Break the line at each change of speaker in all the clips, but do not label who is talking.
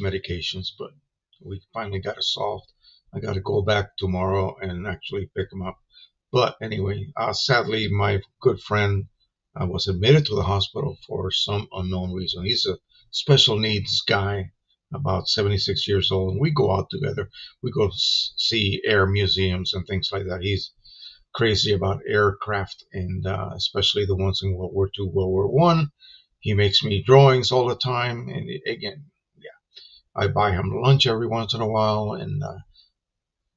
medications, but we finally got it solved. I got to go back tomorrow and actually pick them up. But anyway, uh, sadly, my good friend uh, was admitted to the hospital for some unknown reason. He's a special needs guy, about 76 years old, and we go out together. We go see air museums and things like that. He's crazy about aircraft and uh, especially the ones in World War II, World War One. He makes me drawings all the time, and again, I buy him lunch every once in a while, and uh,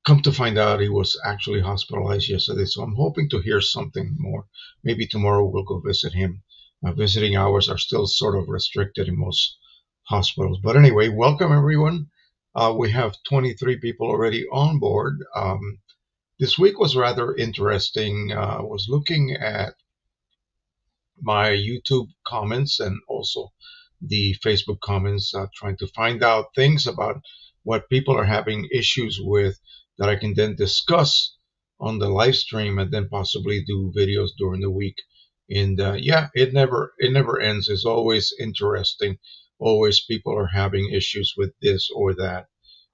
come to find out he was actually hospitalized yesterday. So I'm hoping to hear something more. Maybe tomorrow we'll go visit him. Uh, visiting hours are still sort of restricted in most hospitals. But anyway, welcome everyone. Uh, we have 23 people already on board. Um, this week was rather interesting. Uh, I was looking at my YouTube comments and also the Facebook comments, uh, trying to find out things about what people are having issues with that I can then discuss on the live stream and then possibly do videos during the week. And uh, yeah, it never it never ends. It's always interesting. Always people are having issues with this or that,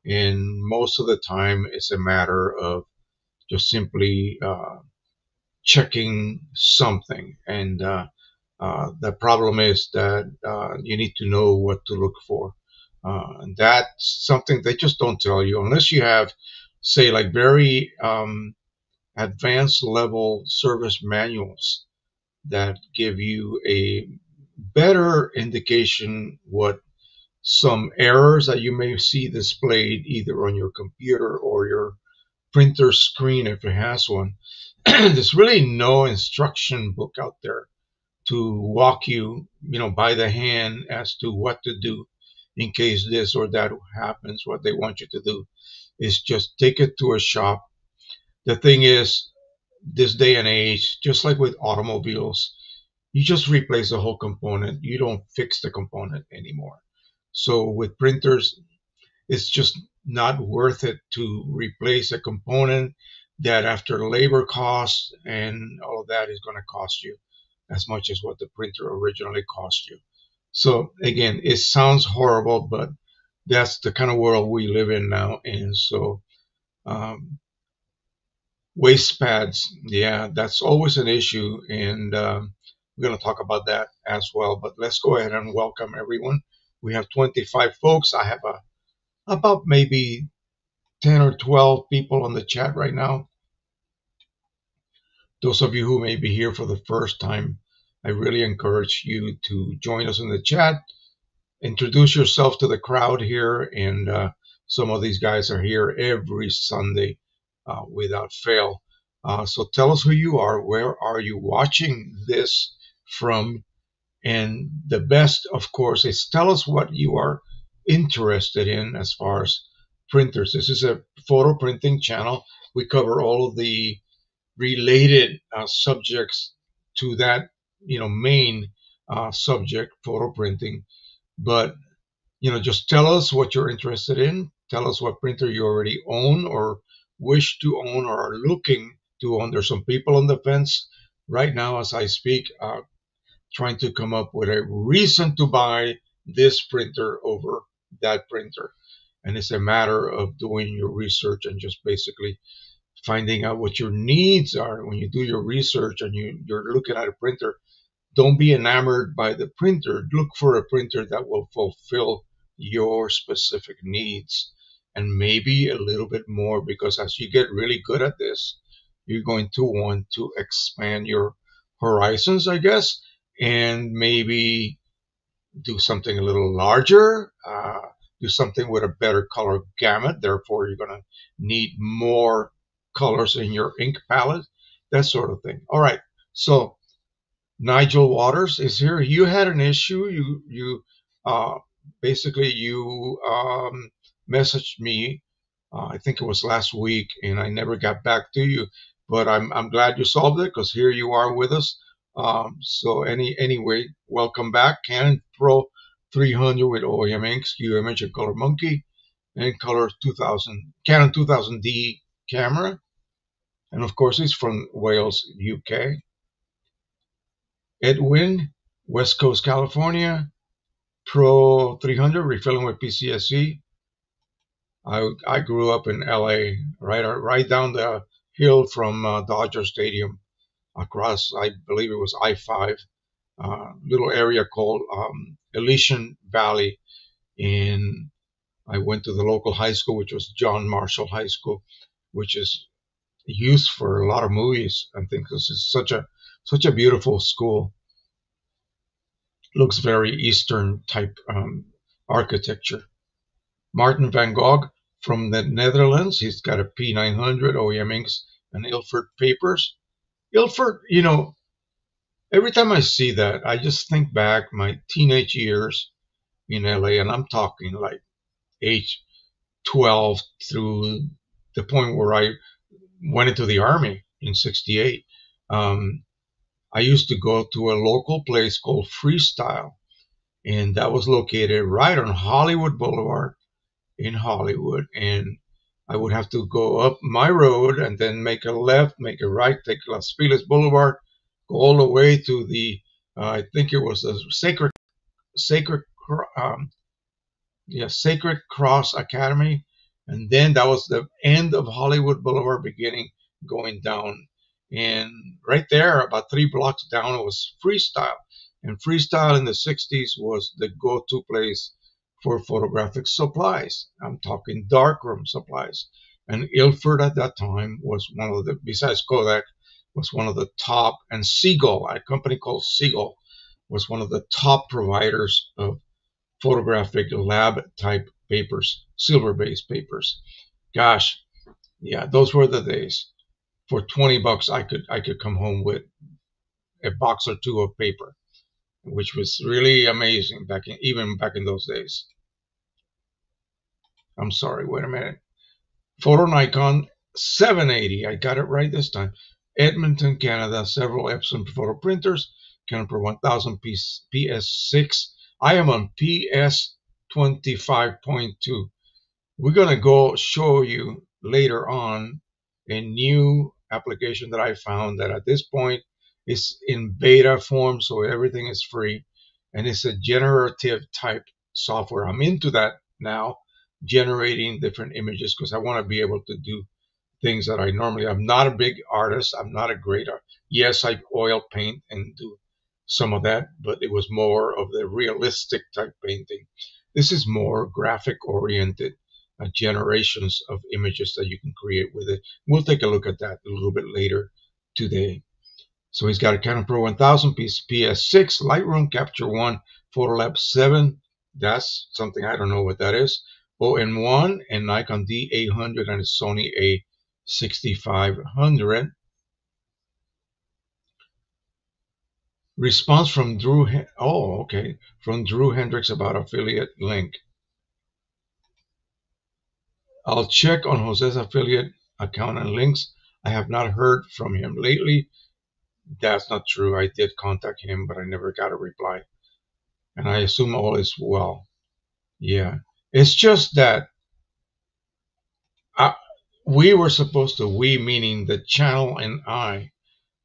and most of the time it's a matter of just simply uh, checking something. And uh, uh, the problem is that uh, you need to know what to look for. Uh, that's something they just don't tell you unless you have, say, like very um, advanced level service manuals that give you a better indication what some errors that you may see displayed either on your computer or your printer screen if it has one. There's really no instruction book out there to walk you, you know, by the hand as to what to do in case this or that happens. What they want you to do is just take it to a shop. The thing is, this day and age, just like with automobiles, you just replace the whole component. You don't fix the component anymore. So with printers, it's just not worth it to replace a component that after labor costs and all of that is going to cost you as much as what the printer originally cost you. So again, it sounds horrible, but that's the kind of world we live in now. And so, um, waste pads, yeah, that's always an issue. And um, we're going to talk about that as well. But let's go ahead and welcome everyone. We have 25 folks. I have a about maybe 10 or 12 people on the chat right now. Those of you who may be here for the first time, I really encourage you to join us in the chat. Introduce yourself to the crowd here, and uh, some of these guys are here every Sunday uh, without fail. Uh, so tell us who you are, where are you watching this from, and the best, of course, is tell us what you are interested in as far as printers. This is a photo printing channel. We cover all of the related uh, subjects to that, you know, main uh, subject, photo printing. But, you know, just tell us what you're interested in. Tell us what printer you already own or wish to own or are looking to own. There's some people on the fence right now as I speak, uh, trying to come up with a reason to buy this printer over that printer. And it's a matter of doing your research and just basically finding out what your needs are when you do your research and you, you're looking at a printer. Don't be enamored by the printer. Look for a printer that will fulfill your specific needs and maybe a little bit more because as you get really good at this, you're going to want to expand your horizons, I guess, and maybe do something a little larger, uh, do something with a better color gamut. Therefore, you're going to need more colors in your ink palette, that sort of thing. All right. So Nigel Waters is here. You had an issue. You you uh, basically you um, messaged me. Uh, I think it was last week, and I never got back to you. But I'm I'm glad you solved it because here you are with us. Um, so any anyway, welcome back, Canon Pro 300 with OEM inks, Qimage and ColorMunki, and Color 2000 Canon 2000D camera. And of course he's from Wales, UK. Edwin, West Coast, California, Pro 300, refilling with PCSE. I I grew up in LA, right right down the hill from uh, Dodger Stadium, across I believe it was I-5, uh, little area called um, Elysian Valley. and I went to the local high school, which was John Marshall High School, which is used for a lot of movies. I think this is such a such a beautiful school. Looks very Eastern type um, architecture. Martin van Gogh from the Netherlands. He's got a P900 OEM inks and Ilford papers. Ilford, you know, every time I see that, I just think back my teenage years in LA, and I'm talking like age 12 through the point where I went into the army in 68. Um, I used to go to a local place called Freestyle, and that was located right on Hollywood Boulevard in Hollywood. And I would have to go up my road and then make a left, make a right, take Los Feliz Boulevard, go all the way to the, uh, I think it was the Sacred, Sacred, um, yeah, Sacred Cross Academy. And then that was the end of Hollywood Boulevard beginning going down. And right there, about three blocks down, it was freestyle. And freestyle in the 60s was the go to place for photographic supplies. I'm talking darkroom supplies. And Ilford at that time was one of the, besides Kodak, was one of the top, and Seagull, a company called Seagull, was one of the top providers of photographic lab type papers, silver based papers. Gosh, yeah, those were the days. For 20 bucks, I could I could come home with a box or two of paper which was really amazing back in even back in those days. I'm sorry, wait a minute. Photo Nikon 780, I got it right this time. Edmonton, Canada, several Epson photo printers, Canon Pro 1000 PS6. I am on PS 25.2. We're going to go show you later on a new application that I found that at this point is in beta form, so everything is free. And it's a generative type software. I'm into that now, generating different images because I want to be able to do things that I normally. I'm not a big artist. I'm not a great artist. Yes, I oil paint and do some of that, but it was more of the realistic type painting. This is more graphic oriented uh, generations of images that you can create with it. We'll take a look at that a little bit later today. So he's got a Canon Pro 1000 piece PS6, Lightroom Capture One, Photolab 7. That's something I don't know what that is. ON1 and Nikon D800 and Sony A6500. Response from Drew. Oh, okay. From Drew Hendricks about affiliate link. I'll check on Jose's affiliate account and links. I have not heard from him lately that's not true. I did contact him, but I never got a reply. And I assume all is well. Yeah. It's just that I, we were supposed to, we meaning the channel and I,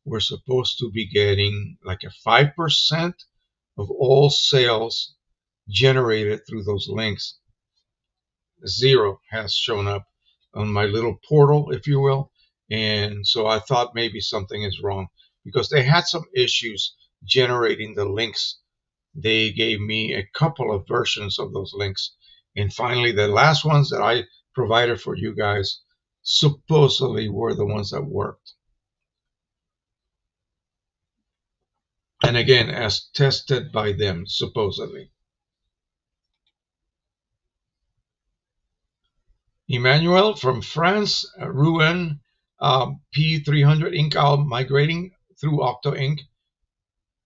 were supposed to be getting like a 5% of all sales generated through those links. Zero has shown up on my little portal, if you will. And so I thought maybe something is wrong because they had some issues generating the links. They gave me a couple of versions of those links. And finally, the last ones that I provided for you guys supposedly were the ones that worked. And again, as tested by them, supposedly. Emmanuel from France, Rouen, uh, P300 ink out migrating through Octo Ink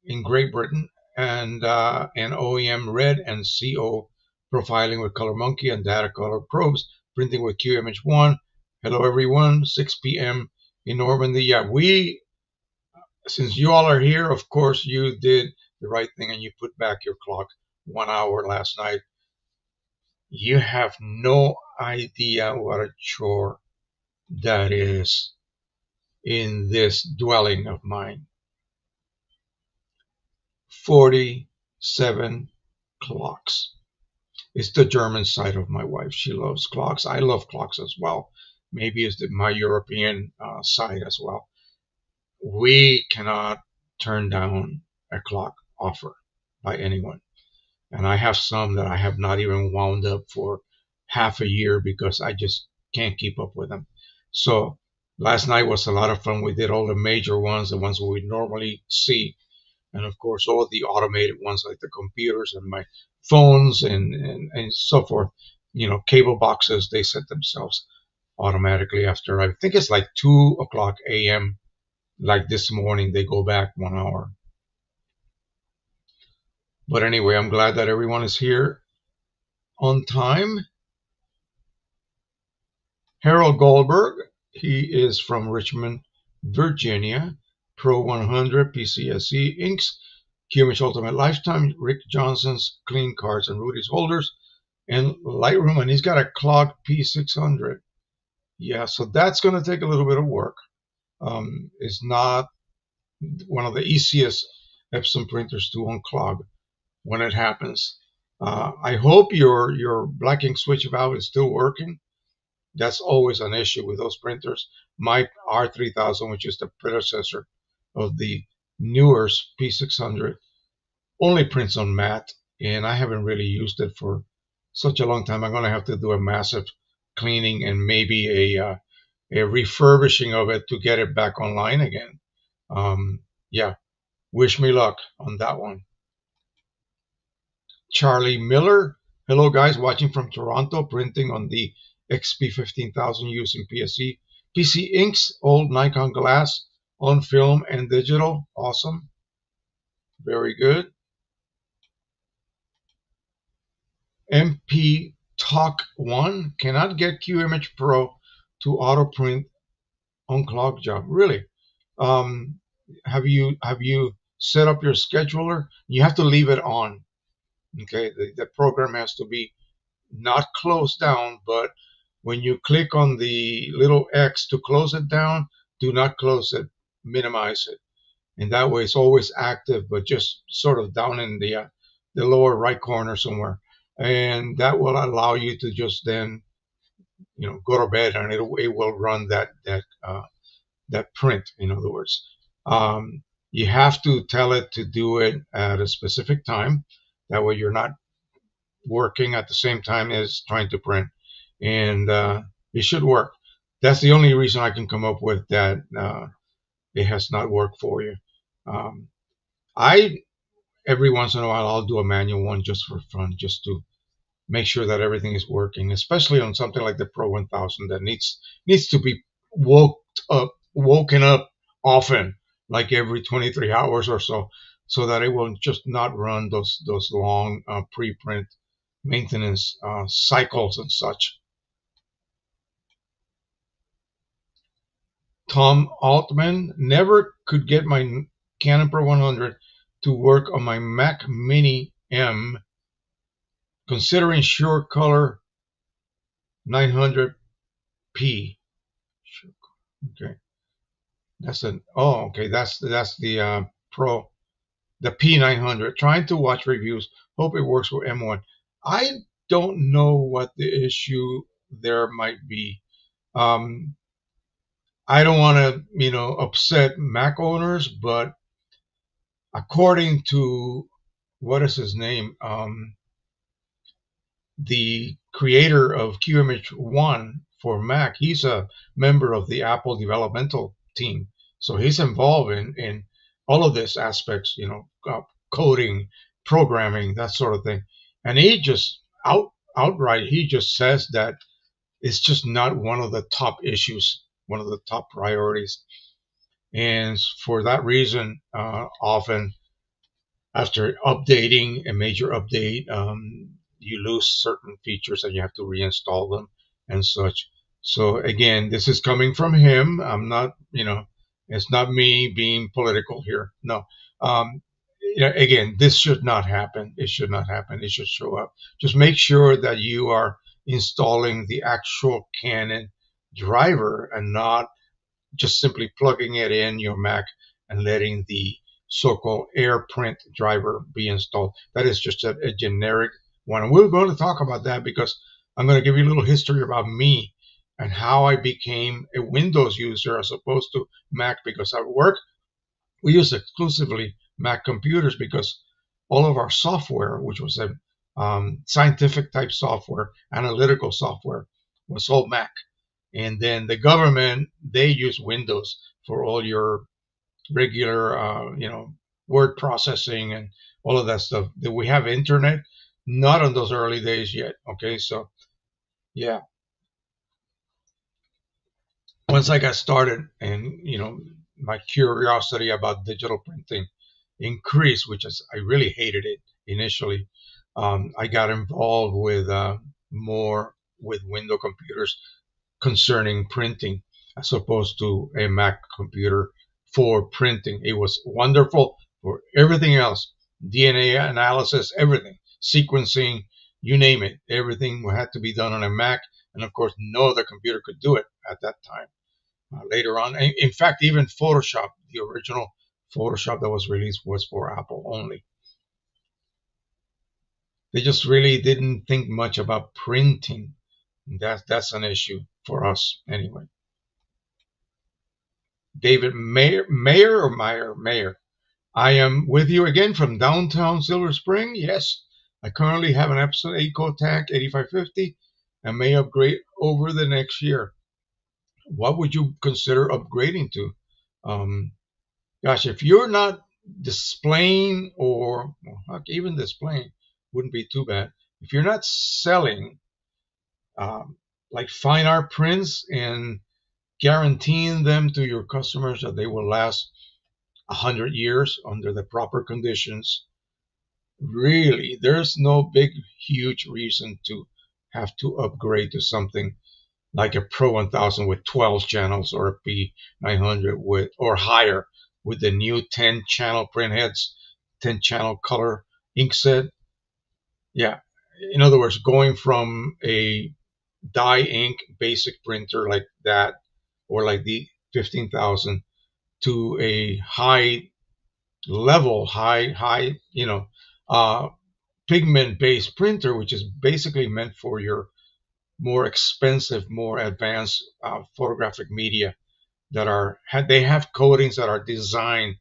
in Great Britain and uh, an OEM red and CO profiling with ColorMunki and data color probes, printing with Qimage One. Hello everyone, 6 p.m. in Normandy. Yeah, we, since you all are here, of course you did the right thing and you put back your clock one hour last night. You have no idea what a chore that is in this dwelling of mine. 47 clocks. It's the German side of my wife. She loves clocks. I love clocks as well. Maybe it's the, my European uh, side as well. We cannot turn down a clock offer by anyone. And I have some that I have not even wound up for half a year because I just can't keep up with them. So last night was a lot of fun. We did all the major ones, the ones we normally see. And of course, all the automated ones like the computers and my phones and, and, and so forth. You know, cable boxes, they set themselves automatically after, I think it's like 2 o'clock a.m. Like this morning, they go back one hour. But anyway, I'm glad that everyone is here on time. Harold Goldberg, he is from Richmond, Virginia. Pro 100 PCSE inks, Qimage Ultimate Lifetime, Rick Johnson's Clean Cards and Rudy's Holders, and Lightroom, and he's got a clogged P600. Yeah, so that's going to take a little bit of work. Um, it's not one of the easiest Epson printers to unclog when it happens. Uh, I hope your your black ink switch valve is still working. That's always an issue with those printers. My R3000, which is the predecessor of the newer P600, only prints on matte, and I haven't really used it for such a long time. I'm going to have to do a massive cleaning and maybe a uh, a refurbishing of it to get it back online again. Um, yeah, wish me luck on that one. Charlie Miller. Hello, guys, watching from Toronto, printing on the XP15000 using PSE. PC inks, old Nikon glass on film and digital. Awesome. Very good. MP Talk 1 cannot get Qimage Pro to auto print on clock job. Really? Um, have you have you set up your scheduler? You have to leave it on. Okay, the, the program has to be not closed down, but when you click on the little X to close it down, do not close it, minimize it. And that way it's always active, but just sort of down in the, uh, the lower right corner somewhere. And that will allow you to just then, you know, go to bed and it, it will run that, that, uh, that print, in other words. Um, you have to tell it to do it at a specific time. That way you're not working at the same time as trying to print. And uh, it should work. That's the only reason I can come up with that uh, it has not worked for you. Um, I, every once in a while, I'll do a manual one just for fun, just to make sure that everything is working, especially on something like the Pro 1000 that needs needs to be woke up, woken up often, like every 23 hours or so, so that it will just not run those those long uh, preprint maintenance uh, cycles and such. Tom Altman never could get my Canon Pro 100 to work on my Mac Mini M, considering SureColor 900p. Okay, that's an oh okay that's that's the uh, Pro the P900. Trying to watch reviews. Hope it works with M1. I don't know what the issue there might be. Um, I don't want to, you know, upset Mac owners, but according to what is his name, um, the creator of Qimage One for Mac, he's a member of the Apple developmental team, so he's involved in in all of this aspects, you know, uh, coding, programming, that sort of thing. And he just out outright he just says that it's just not one of the top issues, one of the top priorities. And for that reason, uh, often after updating a major update, um, you lose certain features and you have to reinstall them and such. So again, this is coming from him. I'm not, you know, it's not me being political here. No. Um, again, this should not happen. It should not happen. It should show up. Just make sure that you are installing the actual Canon driver and not just simply plugging it in your Mac and letting the so-called AirPrint driver be installed. That is just a, a generic one. And we're going to talk about that because I'm going to give you a little history about me and how I became a Windows user as opposed to Mac because at work we use exclusively Mac computers because all of our software, which was a um, scientific type software, analytical software, was all Mac. And then the government, they use Windows for all your regular, uh, you know, word processing and all of that stuff. We have internet, not on those early days yet. Okay, so yeah. Once I got started, and you know, my curiosity about digital printing increased, which is I really hated it initially. Um, I got involved with uh, more with window computers concerning printing as opposed to a Mac computer for printing. It was wonderful for everything else DNA analysis, everything, sequencing, you name it. Everything had to be done on a Mac. And of course, no other computer could do it at that time. Uh, later on, in fact, even Photoshop, the original Photoshop that was released was for Apple only. They just really didn't think much about printing. That's that's an issue for us anyway. David Mayer, Mayer or Meyer, Mayer. I am with you again from downtown Silver Spring. Yes, I currently have an Epson EcoTank 8550 and may upgrade over the next year. What would you consider upgrading to? Um, gosh, if you're not displaying or well, even displaying wouldn't be too bad. If you're not selling um, like fine art prints and guaranteeing them to your customers that they will last a hundred years under the proper conditions, really, there's no big, huge reason to have to upgrade to something like a Pro 1000 with 12 channels or a P900 with or higher with the new 10 channel print heads, 10 channel color ink set. Yeah, in other words, going from a dye ink basic printer like that or like the 15,000 to a high level, high, high, you know, uh, pigment based printer, which is basically meant for your more expensive, more advanced uh, photographic media that are they have coatings that are designed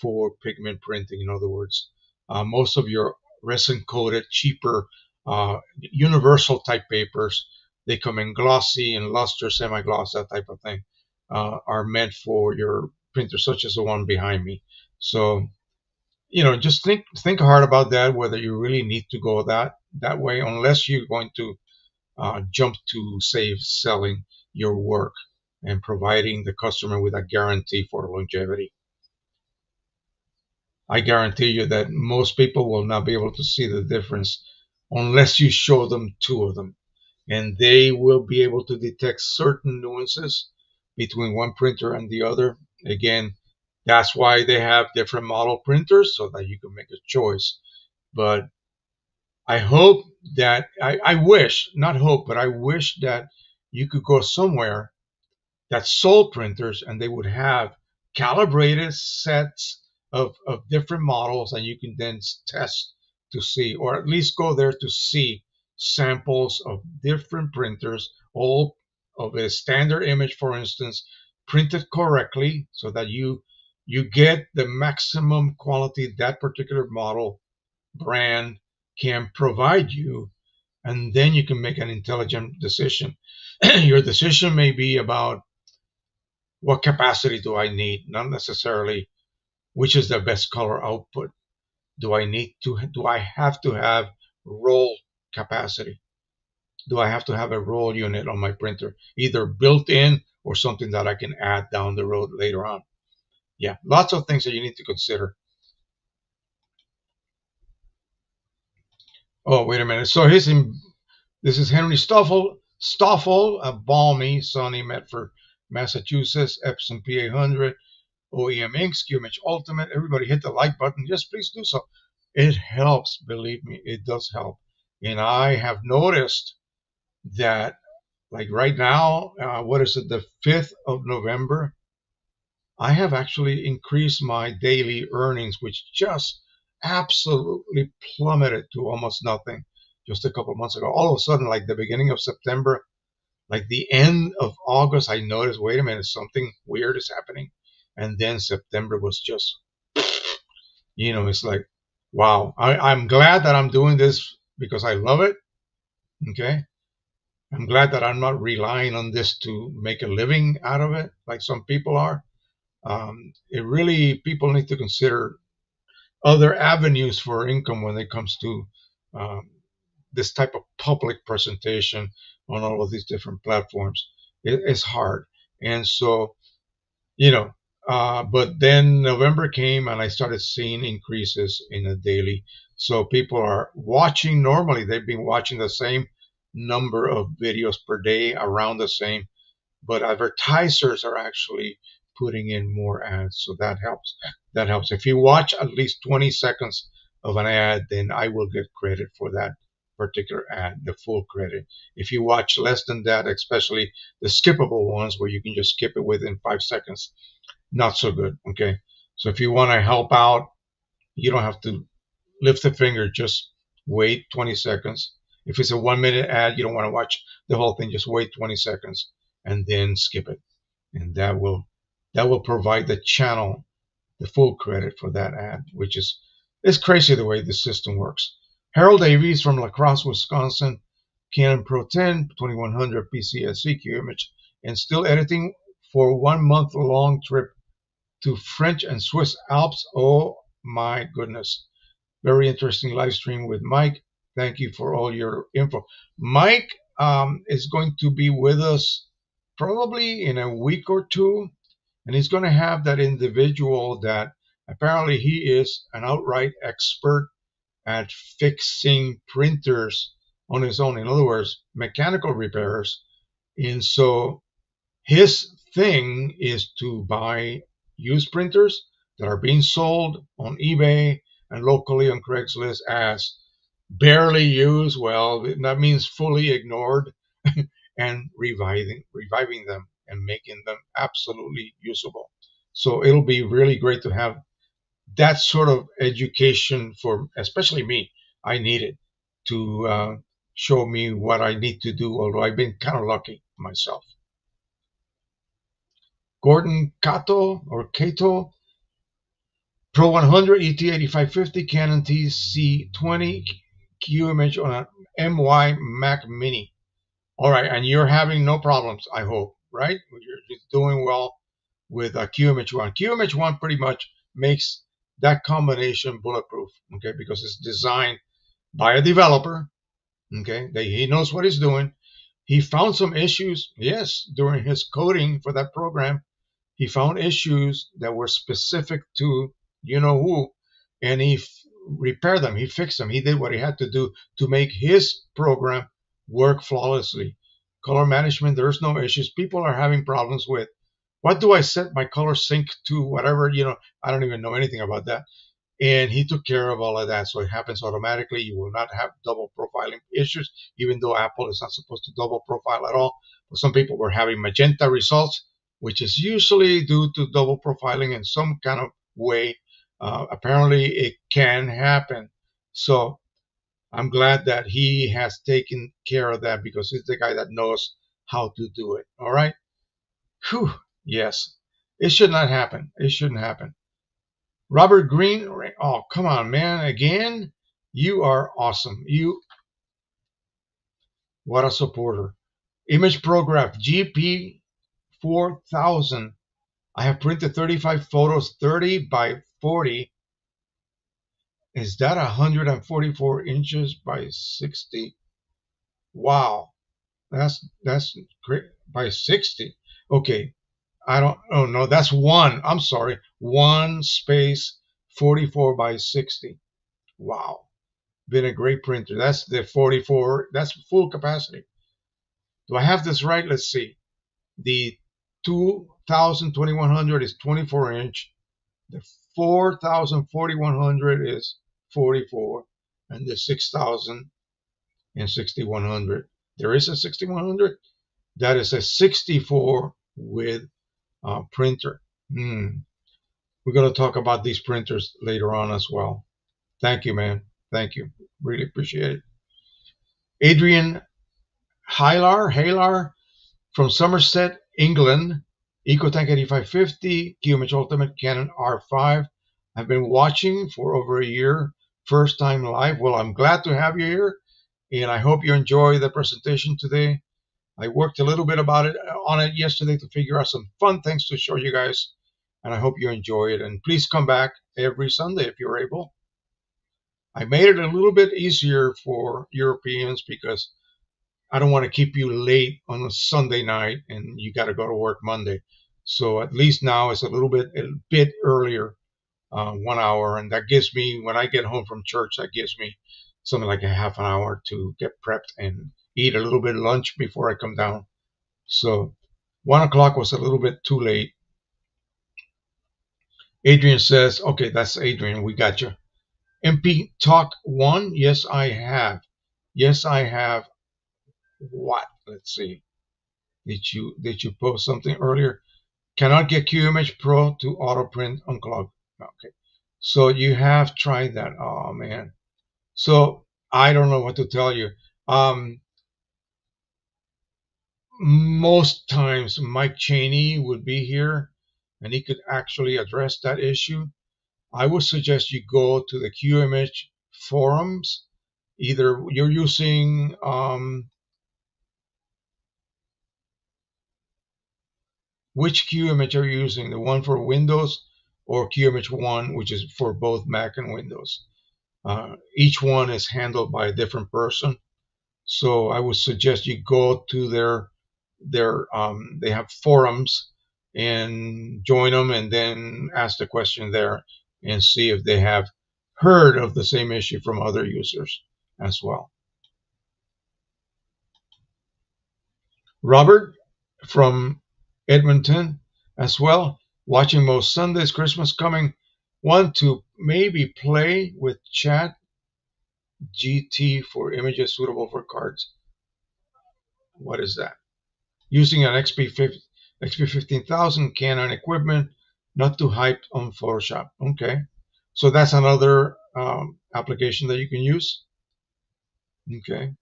for pigment printing. In other words, uh, most of your resin coated, cheaper, uh, universal type papers they come in glossy and luster, semi-gloss, that type of thing, uh, are meant for your printer, such as the one behind me. So, you know, just think think hard about that. Whether you really need to go that that way, unless you're going to uh, jump to save selling your work and providing the customer with a guarantee for longevity. I guarantee you that most people will not be able to see the difference unless you show them two of them and they will be able to detect certain nuances between one printer and the other. Again, that's why they have different model printers so that you can make a choice. But I hope that, I, I wish, not hope, but I wish that you could go somewhere that sold printers and they would have calibrated sets of, of different models and you can then test to see, or at least go there to see samples of different printers, all of a standard image, for instance, printed correctly so that you you get the maximum quality that particular model brand can provide you and then you can make an intelligent decision your decision may be about what capacity do i need not necessarily which is the best color output do i need to do i have to have roll capacity? Do I have to have a roll unit on my printer, either built in or something that I can add down the road later on? Yeah, lots of things that you need to consider. Oh, wait a minute. So here's in, this is Henry Stoffel, Stoffel, a balmy, sunny Medford, Massachusetts, Epson P800, OEM Inks, Qimage Ultimate. Everybody hit the like button. Yes, please do so. It helps, believe me, it does help. And I have noticed that, like right now, uh, what is it, the 5th of November? I have actually increased my daily earnings, which just absolutely plummeted to almost nothing just a couple months ago. All of a sudden, like the beginning of September, like the end of August, I noticed, wait a minute, something weird is happening. And then September was just, you know, it's like, wow. I, I'm glad that I'm doing this because I love it. Okay. I'm glad that I'm not relying on this to make a living out of it like some people are. Um, it really, people need to consider other avenues for income when it comes to um, this type of public presentation on all of these different platforms. It, it's hard. And so, you know, uh, but then November came and I started seeing increases in the daily. So people are watching normally, they've been watching the same number of videos per day around the same, but advertisers are actually putting in more ads. So that helps. That helps. If you watch at least 20 seconds of an ad, then I will get credit for that particular ad, the full credit. If you watch less than that, especially the skippable ones where you can just skip it within five seconds, not so good. Okay. So if you want to help out, you don't have to lift a finger, just wait 20 seconds. If it's a one minute ad, you don't want to watch the whole thing, just wait 20 seconds and then skip it. And that will that will provide the channel the full credit for that ad, which is it's crazy the way the system works. Harold Davies from La Crosse, Wisconsin, Canon Pro 10, 2100 PCSC image, and still editing for one month long trip to French and Swiss Alps. Oh my goodness. Very interesting live stream with Mike. Thank you for all your info. Mike um, is going to be with us probably in a week or two, and he's going to have that individual that apparently he is an outright expert at fixing printers on his own. In other words, mechanical repairs. And so his thing is to buy used printers that are being sold on eBay and locally on Craigslist as barely used. Well, that means fully ignored and reviving, reviving them and making them absolutely usable. So it'll be really great to have that sort of education for especially me i needed to uh, show me what i need to do although i've been kind of lucky myself. Gordon Cato or Cato, pro 100 et 8550 canon tc20 q image on a my mac mini. All right and you're having no problems i hope right you're doing well with uh, a Qimage One qmh1 pretty much makes that combination bulletproof, okay, because it's designed by a developer, okay, that he knows what he's doing. He found some issues, yes, during his coding for that program. He found issues that were specific to you know who, and he f- repaired them. He fixed them. He did what he had to do to make his program work flawlessly. Color management, there's no issues. People are having problems with what do I set my color sync to? Whatever, you know, I don't even know anything about that. And he took care of all of that. So it happens automatically. You will not have double profiling issues, even though Apple is not supposed to double profile at all. But some people were having magenta results, which is usually due to double profiling in some kind of way. Uh, apparently, it can happen. So I'm glad that he has taken care of that because he's the guy that knows how to do it. All right. Whew. Yes. It should not happen. It shouldn't happen. Robert Green, oh, come on, man. Again, you are awesome. You, what a supporter. imagePROGRAF GP 4000. I have printed 35 photos, 30 by 40. Is that 144 inches by 60? Wow. That's, that's great. By 60. Okay. I don't, oh no, that's one. I'm sorry. One space 44 by 60. Wow. Been a great printer. That's the 44. That's full capacity. Do I have this right? Let's see. The 2000 2100 is 24 inch. The 4000 4100 is 44. And the 6000 and 6100. There is a 6100. That is a 64 with uh, printer. Hmm. We're going to talk about these printers later on as well. Thank you, man. Thank you. Really appreciate it. Adrian Hylar, Halar from Somerset, England. EcoTank 8550, Qimage Ultimate Canon R5. I've been watching for over a year, first time live. Well, I'm glad to have you here, and I hope you enjoy the presentation today. I worked a little bit about it uh, on it yesterday to figure out some fun things to show you guys, and I hope you enjoy it. And please come back every Sunday if you're able. I made it a little bit easier for Europeans because I don't want to keep you late on a Sunday night and you got to go to work Monday. So at least now it's a little bit a bit earlier, uh, one hour, and that gives me when I get home from church, that gives me something like a half an hour to get prepped and eat a little bit of lunch before I come down. So one o'clock was a little bit too late. Adrian says, "Okay, that's Adrian. We got you." MP Talk One. Yes, I have. Yes, I have what? Let's see. Did you did you post something earlier? Cannot get Qimage Pro to auto print unclog. Okay. So you have tried that. Oh man. So I don't know what to tell you. Um, most times Mike Chaney would be here and he could actually address that issue. I would suggest you go to the Qimage forums. Either you're using um, which Qimage are you using? The one for Windows or Qimage One, which is for both Mac and Windows. Uh, each one is handled by a different person. So I would suggest you go to their their um, they have forums and join them and then ask the question there and see if they have heard of the same issue from other users as well. Robert from Edmonton as well. Watching most Sundays, Christmas coming. Want to maybe play with Chat GT for images suitable for cards. What is that? Using an XP, 50, XP 15000 Canon equipment, not too hyped on Photoshop. Okay, so that's another um, application that you can use. Okay,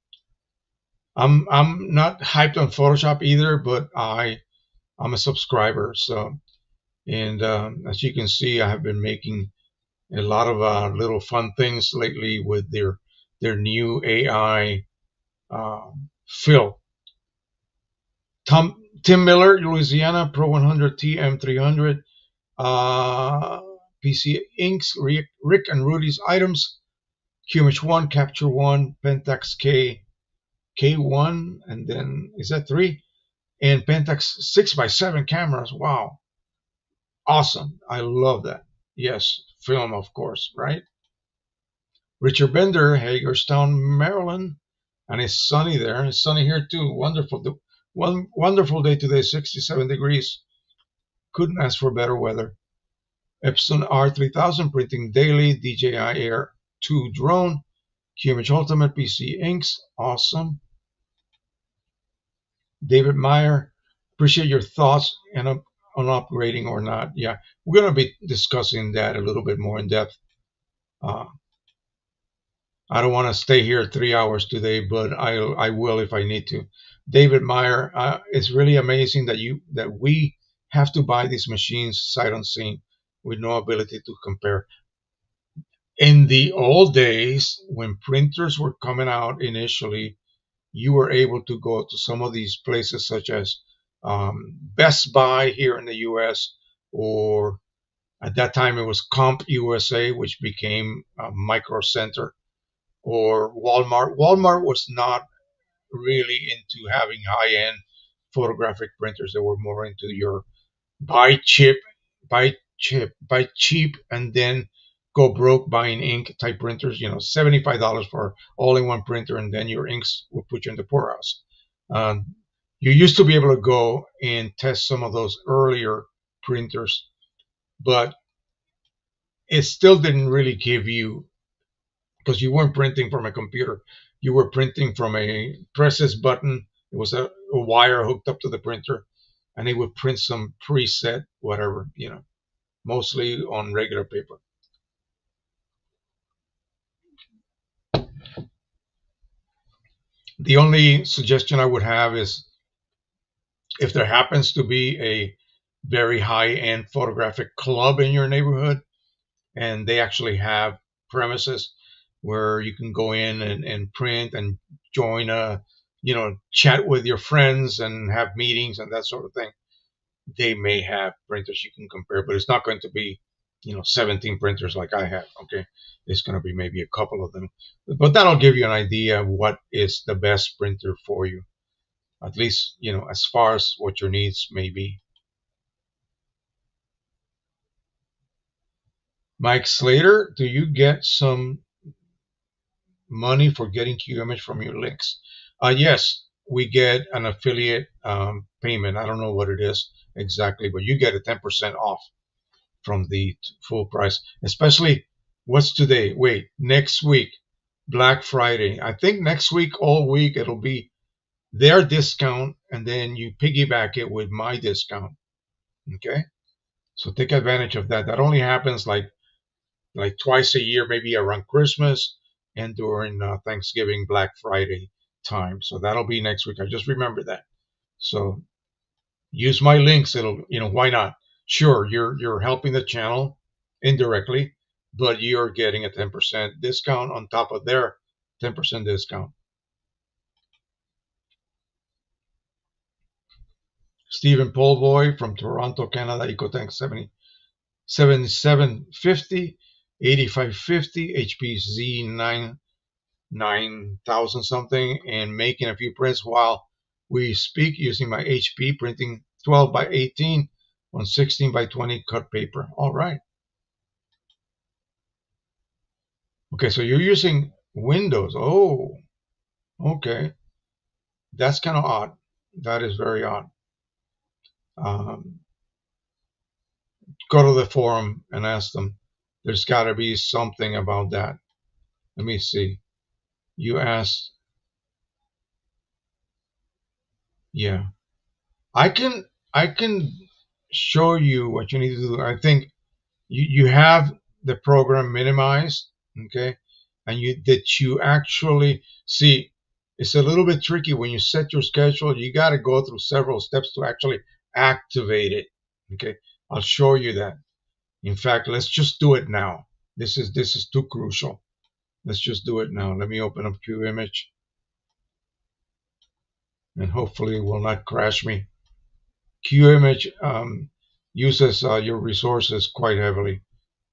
I'm I'm not hyped on Photoshop either, but I I'm a subscriber. So, and um, as you can see, I have been making a lot of uh, little fun things lately with their their new AI uh, fill. Tom, Tim Miller, Louisiana Pro 100 TM300, uh, PC Inks, Rick, and Rudy's items, Qimage One, Capture 1, Pentax K, K1, and then is that three? and Pentax 6x7 cameras. Wow. Awesome. I love that. Yes, film, of course, right? Richard Bender, Hagerstown, Maryland. And it's sunny there. And it's sunny here too. Wonderful. One wonderful day today, 67 degrees. Couldn't ask for better weather. Epson R3000 printing daily, DJI Air 2 drone, Qimage Ultimate PC inks, awesome. David Meyer, appreciate your thoughts and um, on upgrading or not. Yeah, we're going to be discussing that a little bit more in depth. Uh, I don't want to stay here three hours today, but I I will if I need to. David Meyer, uh, it's really amazing that you that we have to buy these machines sight unseen with no ability to compare. In the old days, when printers were coming out initially, you were able to go to some of these places such as um, Best Buy here in the US, or at that time it was CompUSA, which became Micro Center, or Walmart. Walmart was not really into having high end photographic printers. They were more into your buy chip, buy chip, buy cheap, and then go broke buying ink type printers, you know, $75 for all in one printer, and then your inks will put you in the poorhouse. Um, you used to be able to go and test some of those earlier printers, but it still didn't really give you, because you weren't printing from a computer, you were printing from a presses button. It was a, a wire hooked up to the printer, and it would print some preset whatever, you know, mostly on regular paper. The only suggestion I would have is if there happens to be a very high end photographic club in your neighborhood and they actually have premises where you can go in and, and print and join a you know chat with your friends and have meetings and that sort of thing they may have printers you can compare but it's not going to be you know 17 printers like i have okay? It's going to be maybe a couple of them but that'll give you an idea of what is the best printer for you at least you know as far as what your needs may be Mike Slater, do you get some money for getting QImage from your links? Uh, yes, we get an affiliate um, payment. I don't know what it is exactly, but you get a 10% off from the full price. Especially, what's today? Wait, next week, Black Friday. I think next week, all week, it'll be their discount, and then you piggyback it with my discount. Okay? So take advantage of that. That only happens like like twice a year, maybe around Christmas and during uh, Thanksgiving, Black Friday time. So that'll be next week. I just remember that. So use my links. It'll, you know, why not? Sure, you're you're helping the channel indirectly, but you're getting a 10% discount on top of their 10% discount. Stephen Polvoy from Toronto, Canada, Ecotank 70, 7750 8550 HP Z9 9000 something and making a few prints while we speak using my HP printing 12 by 18 on 16 by 20 cut paper. All right. Okay, so you're using Windows. Oh, okay. That's kind of odd. That is very odd. Um, go to the forum and ask them there's got to be something about that. Let me see. You asked. Yeah. I can I can show you what you need to do. I think you, you have the program minimized, okay? And you that you actually see it's a little bit tricky when you set your schedule. You got to go through several steps to actually activate it. Okay, I'll show you that. In fact, let's just do it now. This is this is too crucial. Let's just do it now. Let me open up QImage. And hopefully it will not crash me. QImage um, uses uh, your resources quite heavily.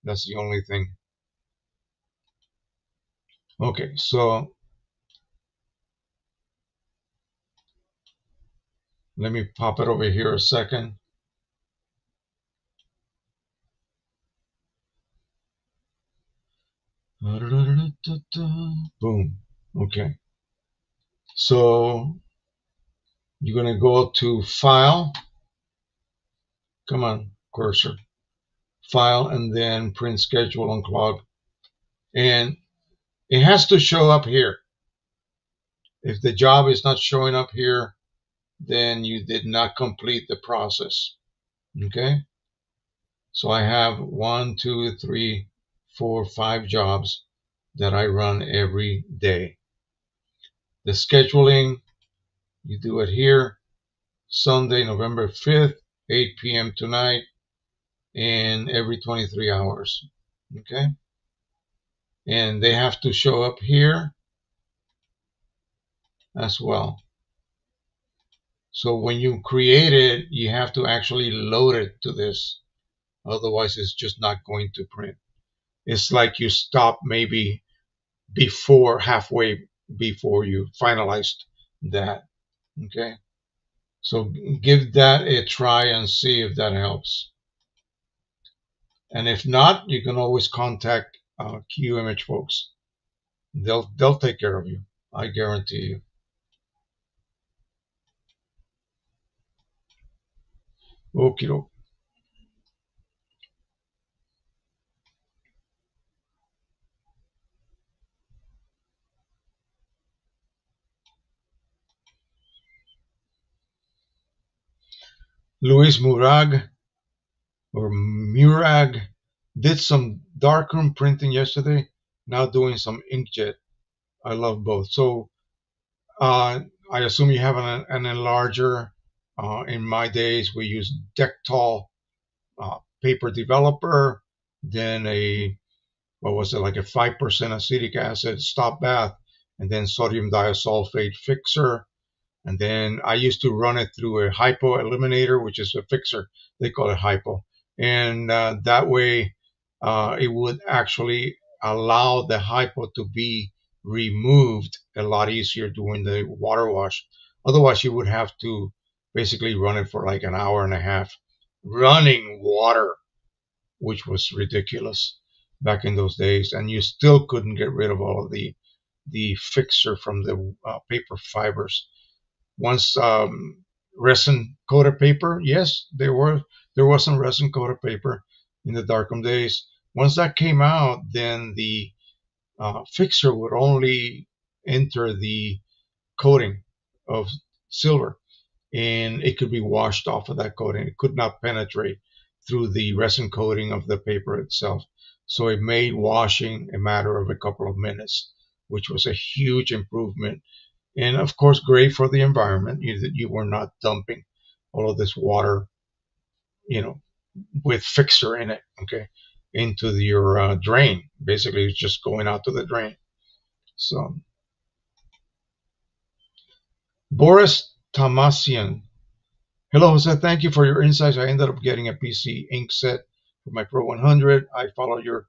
That's the only thing. Okay, so let me pop it over here a second. Boom. Okay. So you're going to go to File. Come on, cursor. File and then print schedule on clog. And it has to show up here. If the job is not showing up here, then you did not complete the process. Okay. So I have one, two, three, four, five jobs that I run every day. The scheduling, you do it here, Sunday, November 5th, 8 p.m. tonight, and every 23 hours. Okay? And they have to show up here as well. So when you create it, you have to actually load it to this. Otherwise, it's just not going to print it's like you stop maybe before halfway before you finalized that. Okay. So give that a try and see if that helps. And if not, you can always contact uh, QImage folks. They'll they'll take care of you. I guarantee you. Okay. Luis Murag or Murag did some darkroom printing yesterday. Now doing some inkjet. I love both. So uh, I assume you have an, an enlarger. Uh, in my days, we used Dektol uh, paper developer, then a what was it like a five percent acetic acid stop bath, and then sodium disulfate fixer. And then I used to run it through a hypo eliminator, which is a fixer. They call it hypo. And uh, that way, uh, it would actually allow the hypo to be removed a lot easier during the water wash. Otherwise, you would have to basically run it for like an hour and a half running water, which was ridiculous back in those days. And you still couldn't get rid of all of the the fixer from the uh, paper fibers. Once um, resin coated paper, yes, there were there was some resin coated paper in the darkroom days. Once that came out, then the uh, fixer would only enter the coating of silver and it could be washed off of that coating. It could not penetrate through the resin coating of the paper itself. So it made washing a matter of a couple of minutes, which was a huge improvement. And of course, great for the environment. You, you were not dumping all of this water, you know, with fixer in it, okay, into your uh, drain. Basically, it's just going out to the drain. So, Boris Tamasian. Hello, Jose. Thank you for your insights. I ended up getting a PC ink set for my Pro 100. I followed your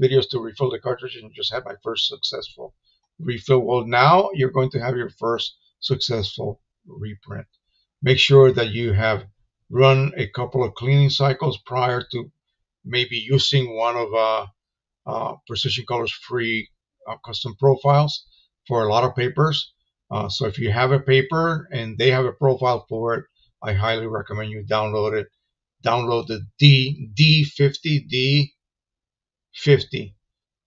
videos to refill the cartridge and just had my first successful refill. Well, now you're going to have your first successful reprint. Make sure that you have run a couple of cleaning cycles prior to maybe using one of uh, uh, Precision Colors free uh, custom profiles for a lot of papers. Uh, so if you have a paper and they have a profile for it, I highly recommend you download it. Download the D D50 D50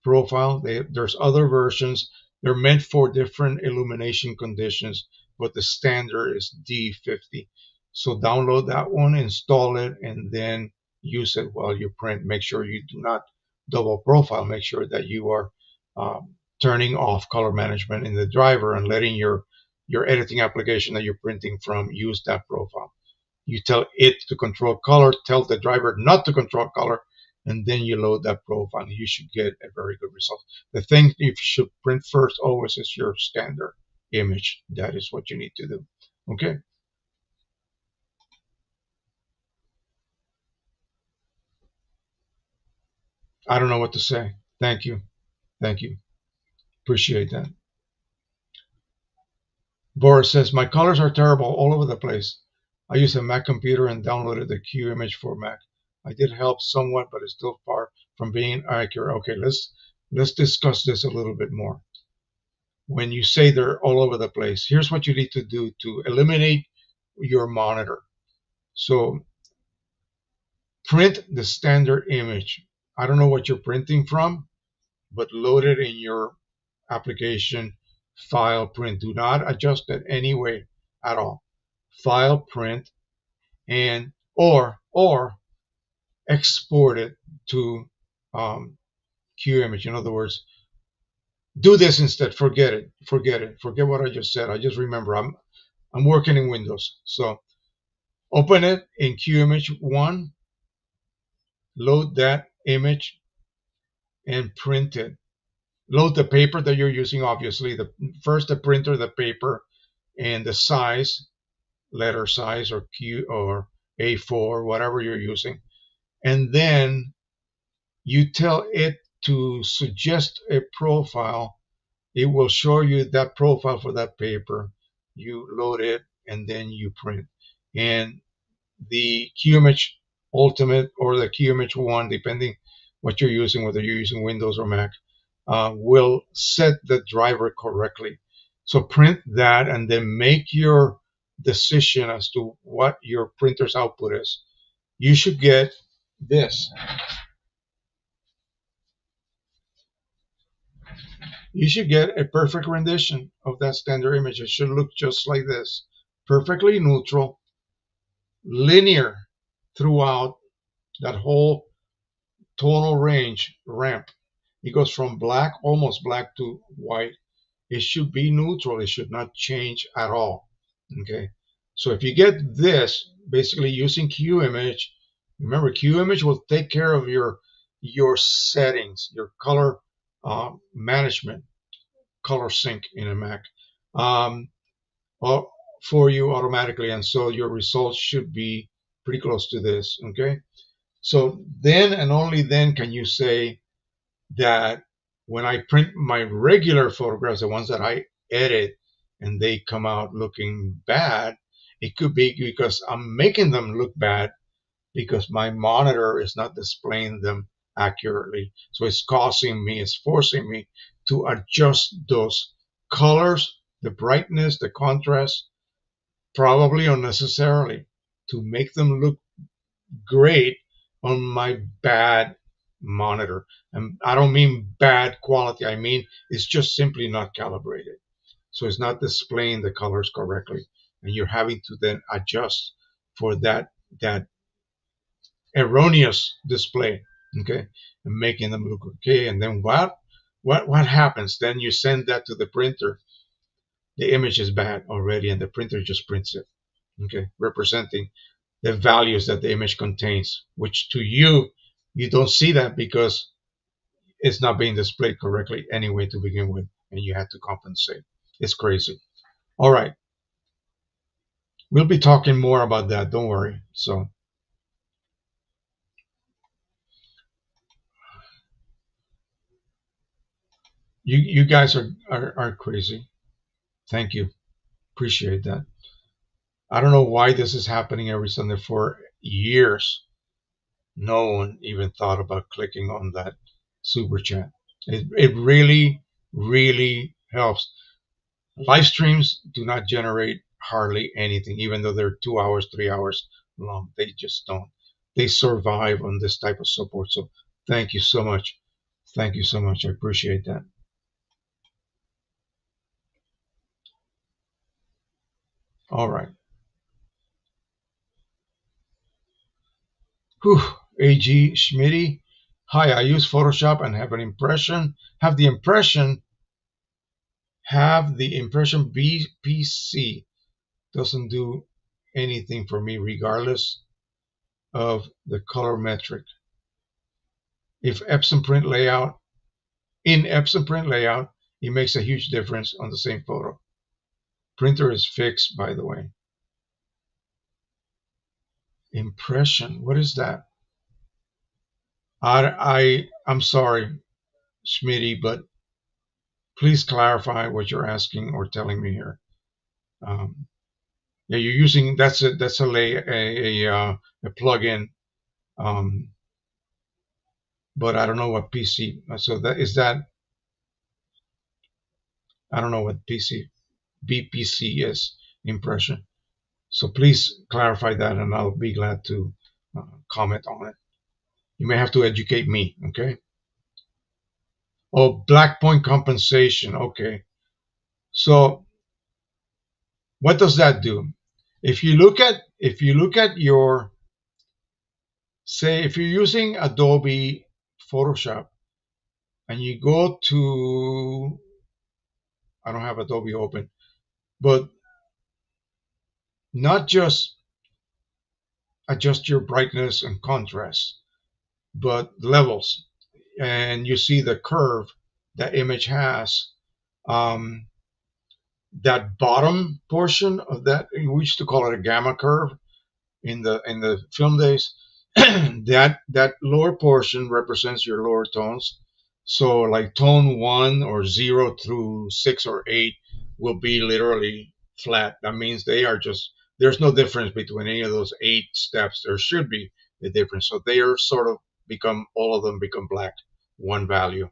profile. They, there's other versions. They're meant for different illumination conditions, but the standard is D50. So download that one, install it, and then use it while you print. Make sure you do not double profile. Make sure that you are um, turning off color management in the driver and letting your your editing application that you're printing from use that profile. You tell it to control color, tell the driver not to control color, and then you load that profile. You should get a very good result. The thing you should print first always is your standard image. That is what you need to do. Okay. I don't know what to say. Thank you. Thank you. Appreciate that. Boris says, My colors are terrible all over the place. I use a Mac computer and downloaded the Qimage for Mac. I did help somewhat, but it's still far from being accurate. Okay, let's let's discuss this a little bit more. When you say they're all over the place, here's what you need to do to eliminate your monitor. So print the standard image. I don't know what you're printing from, but load it in your application file print. Do not adjust it any way at all. File print and or or export it to um, QImage. In other words, do this instead. Forget it. Forget it. Forget what I just said. I just remember I'm I'm working in Windows. So open it in QImage one, load that image, and print it load the paper that you're using, obviously. The First, the printer, the paper, and the size, letter size or Q or A4, whatever you're using. And then you tell it to suggest a profile. It will show you that profile for that paper. You load it and then you print. And the QImage Ultimate or the QImage One, depending what you're using, whether you're using Windows or Mac, uh, will set the driver correctly. So print that and then make your decision as to what your printer's output is. You should get this. You should get a perfect rendition of that standard image. It should look just like this. Perfectly neutral. linear throughout that whole tonal range ramp. It goes from black, almost black to white. It should be neutral. It should not change at all. Okay. So if you get this, basically using QImage, remember QImage will take care of your your settings, your color uh, management, color sync in a Mac um, for you automatically. And so your results should be pretty close to this. Okay. So then and only then can you say that when I print my regular photographs, the ones that I edit and they come out looking bad, it could be because I'm making them look bad because my monitor is not displaying them accurately. So it's causing me, it's forcing me to adjust those colors, the brightness, the contrast, probably unnecessarily to make them look great on my bad monitor. And I don't mean bad quality, I mean it's just simply not calibrated. So it's not displaying the colors correctly. And you're having to then adjust for that that erroneous display. Okay. And making them look okay. And then what what what happens? Then you send that to the printer. The image is bad already and the printer just prints it. Okay, representing the values that the image contains, which to you, you don't see that because it's not being displayed correctly anyway to begin with, and you have to compensate. It's crazy. All right. We'll be talking more about that, don't worry. So, you you guys are, are, are crazy. Thank you. Appreciate that. I don't know why this is happening every Sunday for years. No one even thought about clicking on that super chat. It, it really, really helps. Live streams do not generate hardly anything, even though they're two hours, three hours long. They just don't. They survive on this type of support. So thank you so much. Thank you so much. I appreciate that. All right. Whew, AG Schmitty. Hi, I use Photoshop and have an impression, have the impression, have the impression BPC doesn't do anything for me regardless of the colorimetric. If Epson print layout, in Epson print layout, it makes a huge difference on the same photo. Printer is fixed, by the way. Impression. What is that? I, I I'm sorry, Smitty, but please clarify what you're asking or telling me here. Um, yeah, you're using that's a that's a lay a a, uh, a plugin, um, but I don't know what PC. So that is that. I don't know what PC BPC is impression. So please clarify that and I'll be glad to uh, comment on it. You may have to educate me, okay? Oh, black point compensation, okay. So what does that do? If you look at if you look at your say if you're using Adobe Photoshop and you go to I don't have Adobe open, but not just adjust your brightness and contrast, but levels. And you see the curve that image has. Um, that bottom portion of that, we used to call it a gamma curve in the in the film days. that that lower portion represents your lower tones. So like tone one or zero through six or eight will be literally flat. That means they are just there's no difference between any of those eight steps. There should be a difference. So they are sort of become all of them become black, one value.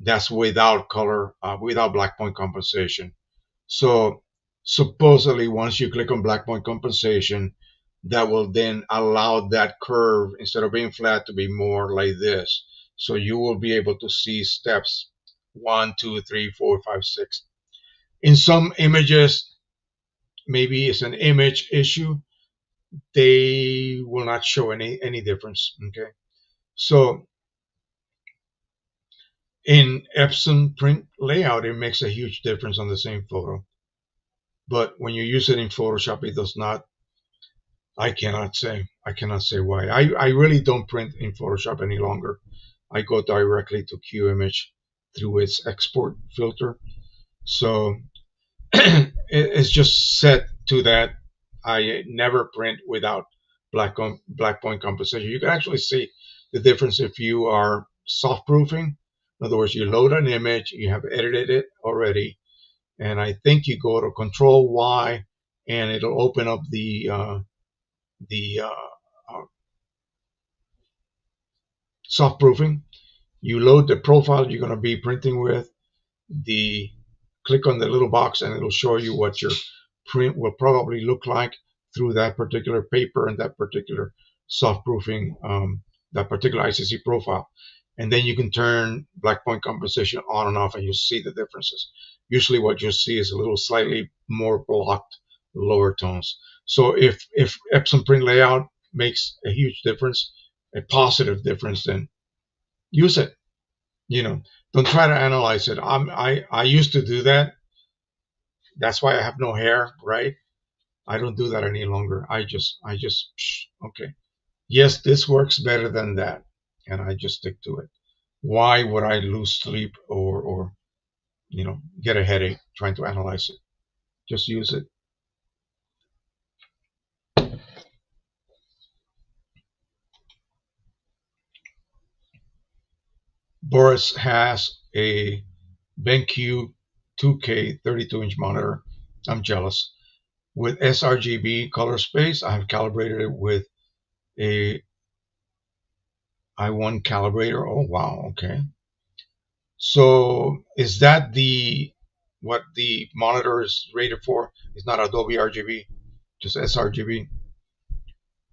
That's without color, uh, without black point compensation. So supposedly once you click on black point compensation, that will then allow that curve instead of being flat to be more like this. So you will be able to see steps one, two, three, four, five, six. In some images, maybe it's an image issue. they will not show any any difference. Okay, so in Epson print layout, it makes a huge difference on the same photo. But when you use it in Photoshop, it does not. I cannot say. I cannot say why. I, I really don't print in Photoshop any longer. I go directly to QImage through its export filter. So it's just set to that. I never print without black black point composition. You can actually see the difference if you are soft proofing. In other words, you load an image, you have edited it already, and I think you go to Control Y, and it'll open up the uh, the uh, uh, soft proofing. You load the profile you're going to be printing with. The click on the little box, and it'll show you what your print will probably look like through that particular paper and that particular soft proofing, um, that particular ICC profile. And then you can turn black point composition on and off, and you'll see the differences. Usually, what you'll see is a little slightly more blocked lower tones. So if if Epson print layout makes a huge difference, a positive difference, then use it. You know, don't try to analyze it. I'm, I I used to do that. That's why I have no hair, right? I don't do that any longer. I just I just okay. Yes, this works better than that, and I just stick to it. Why would I lose sleep or or you know get a headache trying to analyze it? Just use it. Boris has a BenQ 2K 32 inch monitor. I'm jealous. With sRGB color space, I have calibrated it with a i1 calibrator. Oh, wow. Okay. So is that the what the monitor is rated for? It's not Adobe RGB, just sRGB.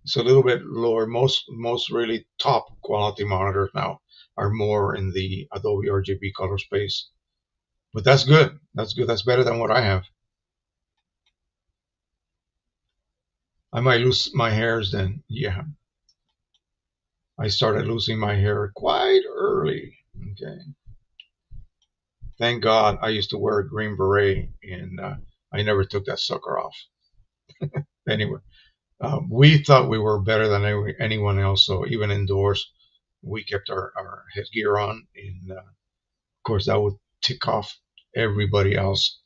It's a little bit lower. Most most really top quality monitors now are more in the Adobe RGB color space. But that's good. That's good. That's better than what I have. I might lose my hairs then. Yeah. I started losing my hair quite early. Okay. Thank God I used to wear a green beret and uh, I never took that sucker off. anyway, uh, we thought we were better than anyone else. So even indoors, we kept our, our headgear on, and uh, of course that would tick off everybody else,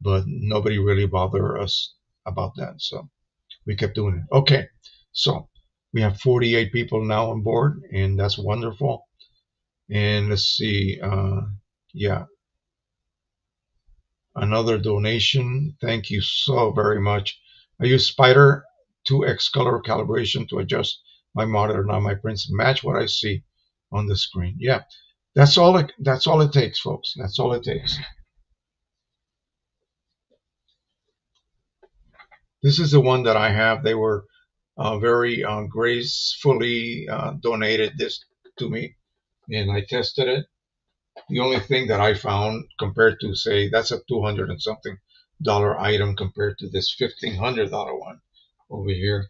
but nobody really bothered us about that. So we kept doing it. Okay, so we have 48 people now on board, and that's wonderful. And let's see, uh, yeah, another donation. Thank you so very much. I use Spyder 2x color calibration to adjust my monitor now my prints match what I see on the screen. Yeah, that's all it, that's all it takes, folks. That's all it takes. This is the one that I have. They were uh, very uh, gracefully uh, donated this to me, and I tested it. The only thing that I found compared to say that's a 200 and something dollar item compared to this $1,500 one over here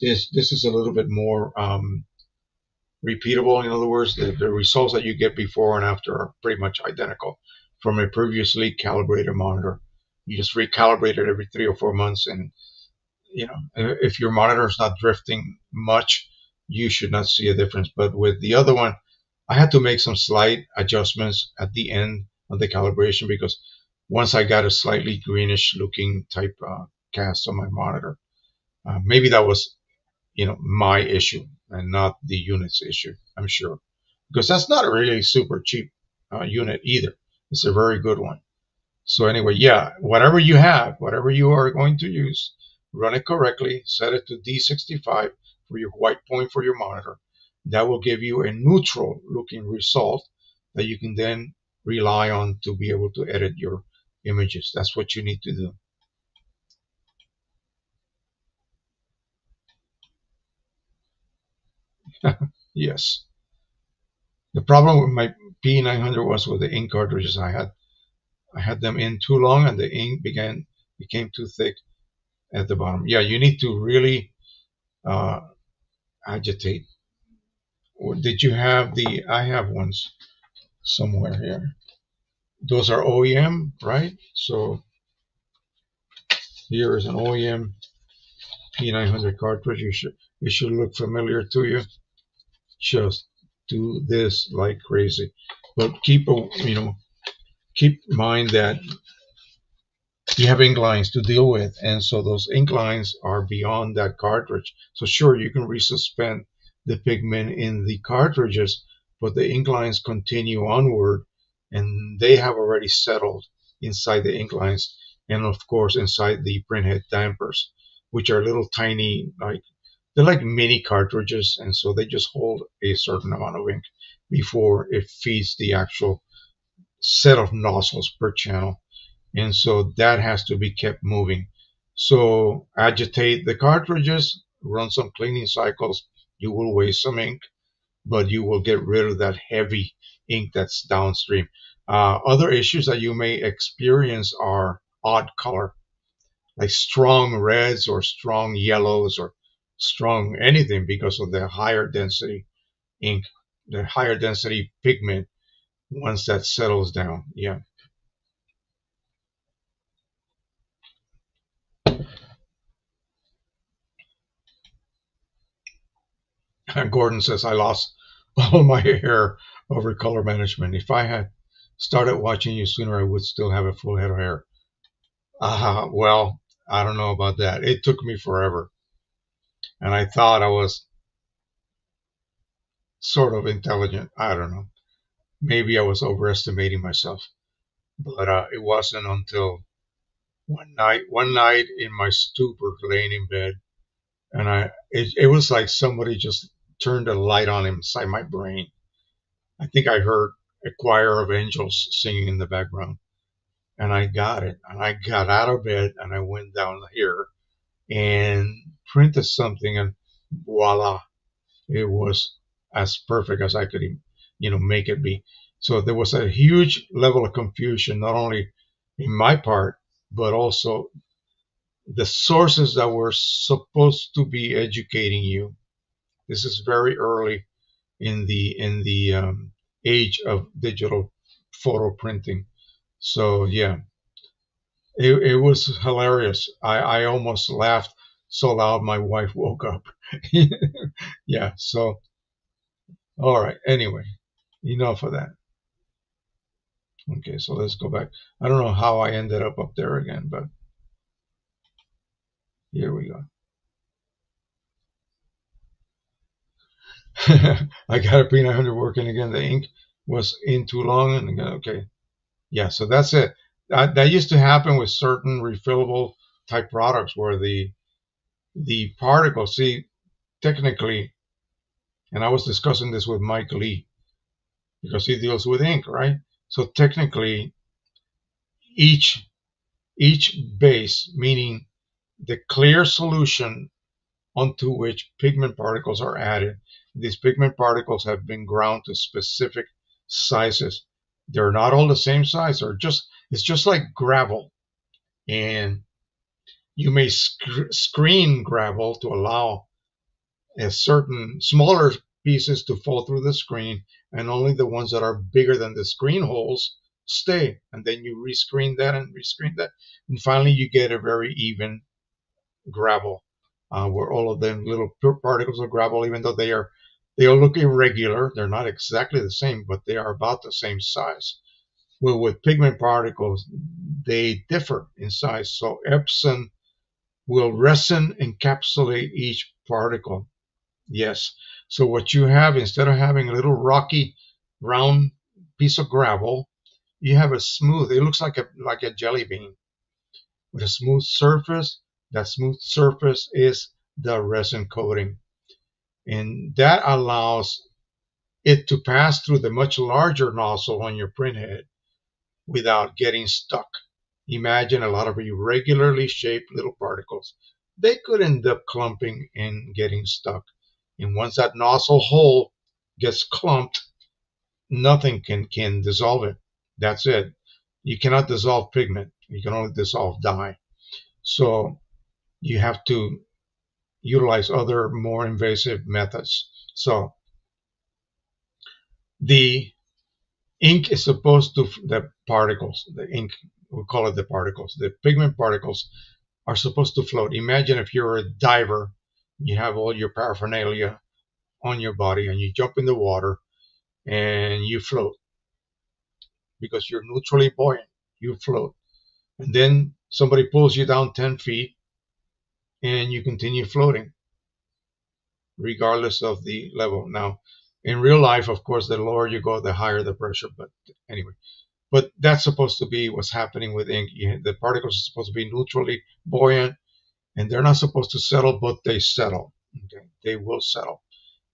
is this is a little bit more um, repeatable. In other words, the, the results that you get before and after are pretty much identical from a previously calibrated monitor. You just recalibrate it every three or four months, and you know if your monitor is not drifting much, you should not see a difference. But with the other one, I had to make some slight adjustments at the end of the calibration because once I got a slightly greenish looking type uh, cast on my monitor, uh, maybe that was you know, my issue and not the unit's issue, I'm sure. Because that's not a really super cheap uh, unit either. It's a very good one. So anyway, yeah, whatever you have, whatever you are going to use, run it correctly, set it to D65 for your white point for your monitor. That will give you a neutral looking result that you can then rely on to be able to edit your images. That's what you need to do. yes. The problem with my P900 was with the ink cartridges. I had I had them in too long, and the ink began became too thick. at the bottom. Yeah, you need to really uh, agitate. Did you have the? I have ones somewhere here. Those are OEM, right? So here is an OEM P900 cartridge. You should it should look familiar to you. Just do this like crazy, but keep a you know keep in mind that you have ink lines to deal with, and so those ink lines are beyond that cartridge. So sure, you can resuspend the pigment in the cartridges, but the ink lines continue onward, and they have already settled inside the ink lines, and of course inside the printhead dampers, which are little tiny like they're like mini cartridges, and so they just hold a certain amount of ink before it feeds the actual set of nozzles per channel and so that has to be kept moving. So agitate the cartridges, run some cleaning cycles. You will waste some ink, but you will get rid of that heavy ink that's downstream. Uh, other issues that you may experience are odd color, like strong reds or strong yellows or strong anything because of the higher density ink, the higher density pigment once that settles down. Yeah. Gordon says, I lost all my hair over color management. If I had started watching you sooner, I would still have a full head of hair. Uh, well, I don't know about that. It took me forever. And I thought I was sort of intelligent. I don't know. Maybe I was overestimating myself. But uh, it wasn't until one night, one night in my stupor, laying in bed, and I, it, it was like somebody just turned a light on inside my brain. I think I heard a choir of angels singing in the background. And I got it. And I got out of bed and I went down here and printed something and voila, it was as perfect as I could, you know, make it be. So there was a huge level of confusion, not only in my part, but also the sources that were supposed to be educating you this is very early in the in the um, age of digital photo printing. So yeah, it, it was hilarious. I, I almost laughed so loud my wife woke up. yeah. So all right. Anyway, enough of that. Okay, so let's go back. I don't know how I ended up up there again, but here we go. I got a P900 working again. The ink was in too long, and again, okay, yeah. So that's it. That, that used to happen with certain refillable type products where the the particles. See, technically, and I was discussing this with Mike Lee because he deals with ink, right? So technically, each each base, meaning the clear solution onto which pigment particles are added, these pigment particles have been ground to specific sizes. They're not all the same size, or just it's just like gravel, and you may sc- screen gravel to allow a certain smaller pieces to fall through the screen, and only the ones that are bigger than the screen holes stay. And then you rescreen that and rescreen that, and finally you get a very even gravel, uh, where all of them little particles of gravel, even though they are they all look irregular. They're not exactly the same, but they are about the same size. Well, with pigment particles, they differ in size. So Epson will resin encapsulate each particle. Yes. So what you have, instead of having a little rocky round piece of gravel, you have a smooth, it looks like a like a jelly bean with a smooth surface. That smooth surface is the resin coating and that allows it to pass through the much larger nozzle on your printhead without getting stuck. Imagine a lot of irregularly shaped little particles. They could end up clumping and getting stuck. And once that nozzle hole gets clumped, nothing can, can dissolve it. That's it. You cannot dissolve pigment. You can only dissolve dye. So you have to utilize other more invasive methods. So the ink is supposed to, the particles, the ink, we call it the particles, the pigment particles are supposed to float. Imagine if you're a diver, you have all your paraphernalia on your body and you jump in the water and you float because you're neutrally buoyant. You float. And then somebody pulls you down 10 feet and you continue floating regardless of the level. Now, in real life, of course, the lower you go, the higher the pressure. But anyway, but that's supposed to be what's happening with ink. The particles are supposed to be neutrally buoyant, and they're not supposed to settle, but they settle. Okay, they will settle.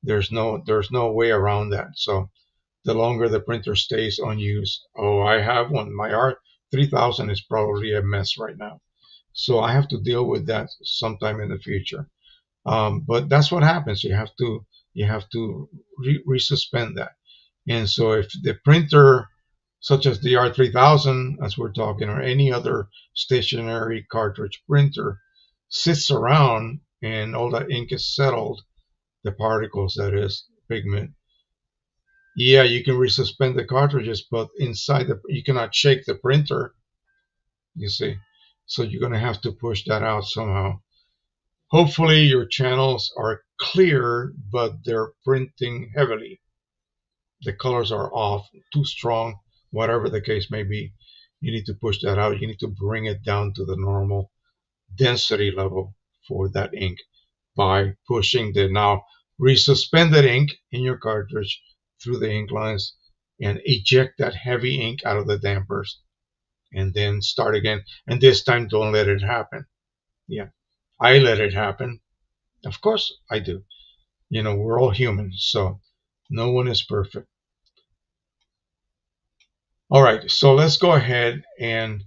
There's no there's no way around that. So the longer the printer stays unused. Oh, I have one. My Art 3000 is probably a mess right now. So I have to deal with that sometime in the future. Um, but that's what happens. You have to you have to re- resuspend that. And so if the printer, such as the R3000, as we're talking, or any other stationary cartridge printer, sits around and all that ink is settled, the particles, that is, pigment, yeah, you can resuspend the cartridges, but inside the you cannot shake the printer. You see, so you're going to have to push that out somehow. Hopefully, your channels are clear, but they're printing heavily. The colors are off, too strong, whatever the case may be. You need to push that out. You need to bring it down to the normal density level for that ink by pushing the now resuspended ink in your cartridge through the ink lines and eject that heavy ink out of the dampers and then start again. And this time, don't let it happen. Yeah, I let it happen. Of course, I do. You know, we're all human, so no one is perfect. All right, so let's go ahead and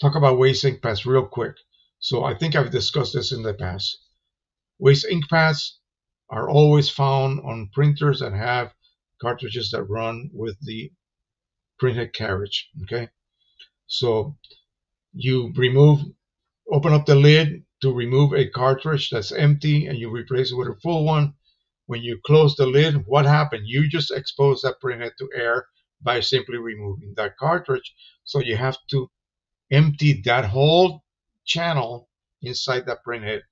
talk about waste ink pads real quick. So I think I've discussed this in the past. Waste ink pads are always found on printers that have cartridges that run with the printhead carriage. Okay, so you remove, open up the lid to remove a cartridge that's empty, and you replace it with a full one. When you close the lid, what happened? You just expose that printhead to air by simply removing that cartridge. So you have to empty that whole channel inside that printhead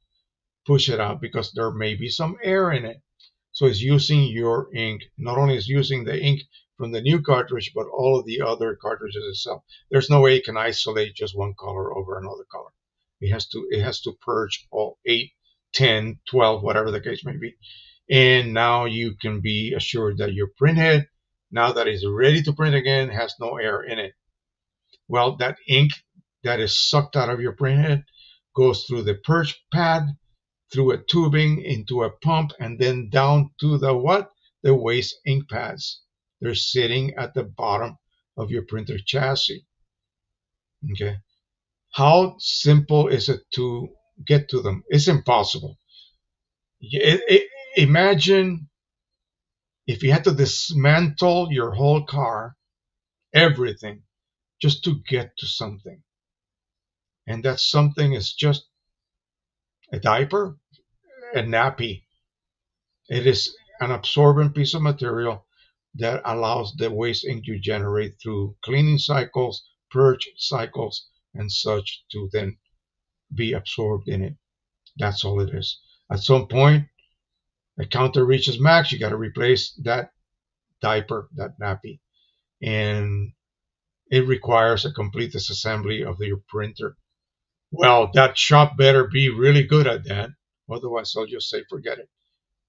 push it out because there may be some air in it. So it's using your ink. Not only is using the ink from the new cartridge, but all of the other cartridges itself. There's no way you can isolate just one color over another color. It has to it has to purge all 8, 10, 12, whatever the case may be. And now you can be assured that your printhead, now that it's ready to print again, has no air in it. Well, that ink that is sucked out of your printhead goes through the purge pad through a tubing into a pump and then down to the what? The waste ink pads. They're sitting at the bottom of your printer chassis. Okay. How simple is it to get to them? It's impossible. It, it, imagine if you had to dismantle your whole car, everything, just to get to something. And that something is just a diaper, a nappy. It is an absorbent piece of material that allows the waste ink you generate through cleaning cycles, purge cycles, and such to then be absorbed in it. That's all it is. At some point, the counter reaches max, you got to replace that diaper, that nappy. And it requires a complete disassembly of your printer. Well, that shop better be really good at that. Otherwise, I'll just say, forget it.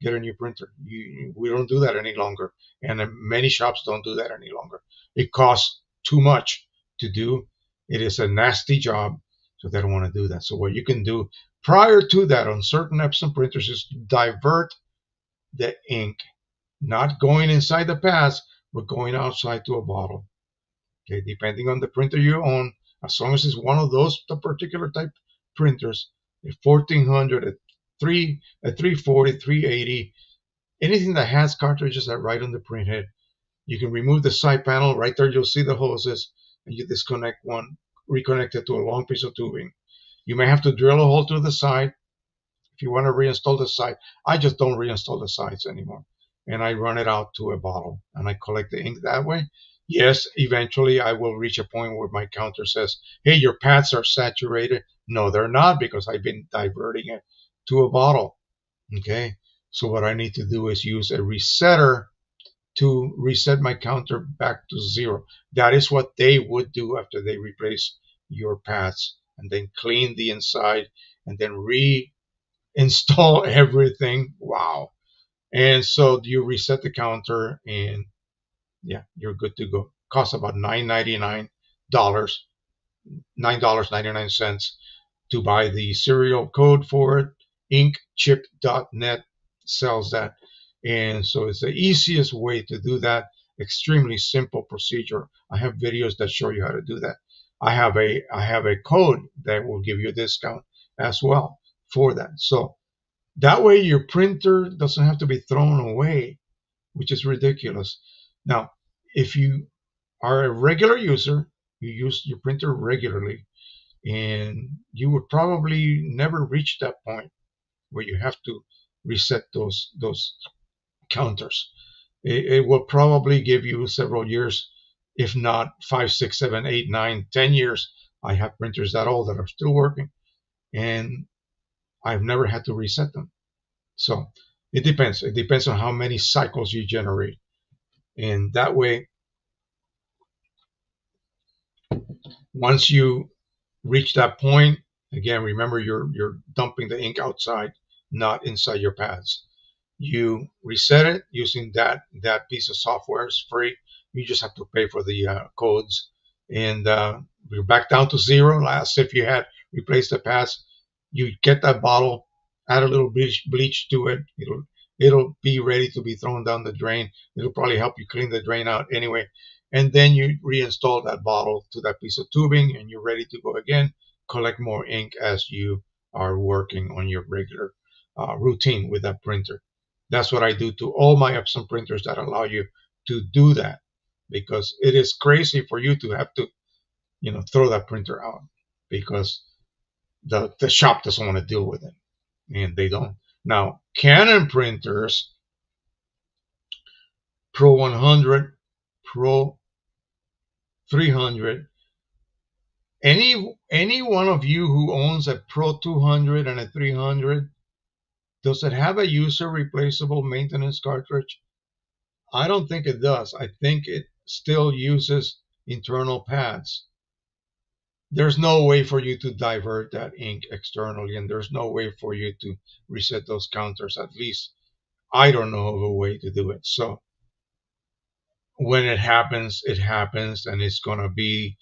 Get a new printer. You, we don't do that any longer. And many shops don't do that any longer. It costs too much to do. It is a nasty job. So they don't want to do that. So what you can do prior to that on certain Epson printers is divert the ink, not going inside the pads, but going outside to a bottle. Okay, depending on the printer you own, as long as it's one of those particular type printers, a 1400, a 3, a 340, 380, anything that has cartridges that write on the printhead, you can remove the side panel. Right there, you'll see the hoses, and you disconnect one, reconnect it to a long piece of tubing. You may have to drill a hole through the side if you want to reinstall the side. I just don't reinstall the sides anymore. And I run it out to a bottle and I collect the ink that way. Yes, eventually I will reach a point where my counter says, hey, your pads are saturated. No, they're not because I've been diverting it to a bottle. Okay. So what I need to do is use a resetter to reset my counter back to zero. That is what they would do after they replace your pads and then clean the inside and then reinstall everything. Wow. And so you reset the counter and yeah, you're good to go. Costs about $9.99, $9.99 to buy the serial code for it. Inkchip.net sells that. And so it's the easiest way to do that. Extremely simple procedure. I have videos that show you how to do that. I have a I have a code that will give you a discount as well for that. So that way your printer doesn't have to be thrown away, which is ridiculous. Now, if you are a regular user, you use your printer regularly, and you would probably never reach that point where you have to reset those those counters. It, it, will probably give you several years, if not five, six, seven, eight, nine, ten years. I have printers that old that are still working, and I've never had to reset them. So it depends. It depends on how many cycles you generate, and that way, once you reach that point, again, remember you're you're dumping the ink outside, not inside your pads. You reset it using that that piece of software. Is free. You just have to pay for the uh, codes. And uh, you're back down to zero. Last if you had replaced the pads you get that bottle add a little bleach, bleach to it. It'll it'll be ready to be thrown down the drain. It'll probably help you clean the drain out anyway. And then you reinstall that bottle to that piece of tubing and you're ready to go again. Collect more ink as you are working on your regular uh, routine with that printer. That's what I do to all my Epson printers that allow you to do that because it is crazy for you to have to, you know, throw that printer out because the, the shop doesn't want to deal with it and they don't. Now, Canon printers, Pro 100, Pro 300, any any one of you who owns a Pro 200 and a 300 does it have a user replaceable maintenance cartridge? I don't think it does. I think it still uses internal pads. There's no way for you to divert that ink externally, and there's no way for you to reset those counters. At least I don't know of a way to do it. So when it happens, it happens, and it's going to be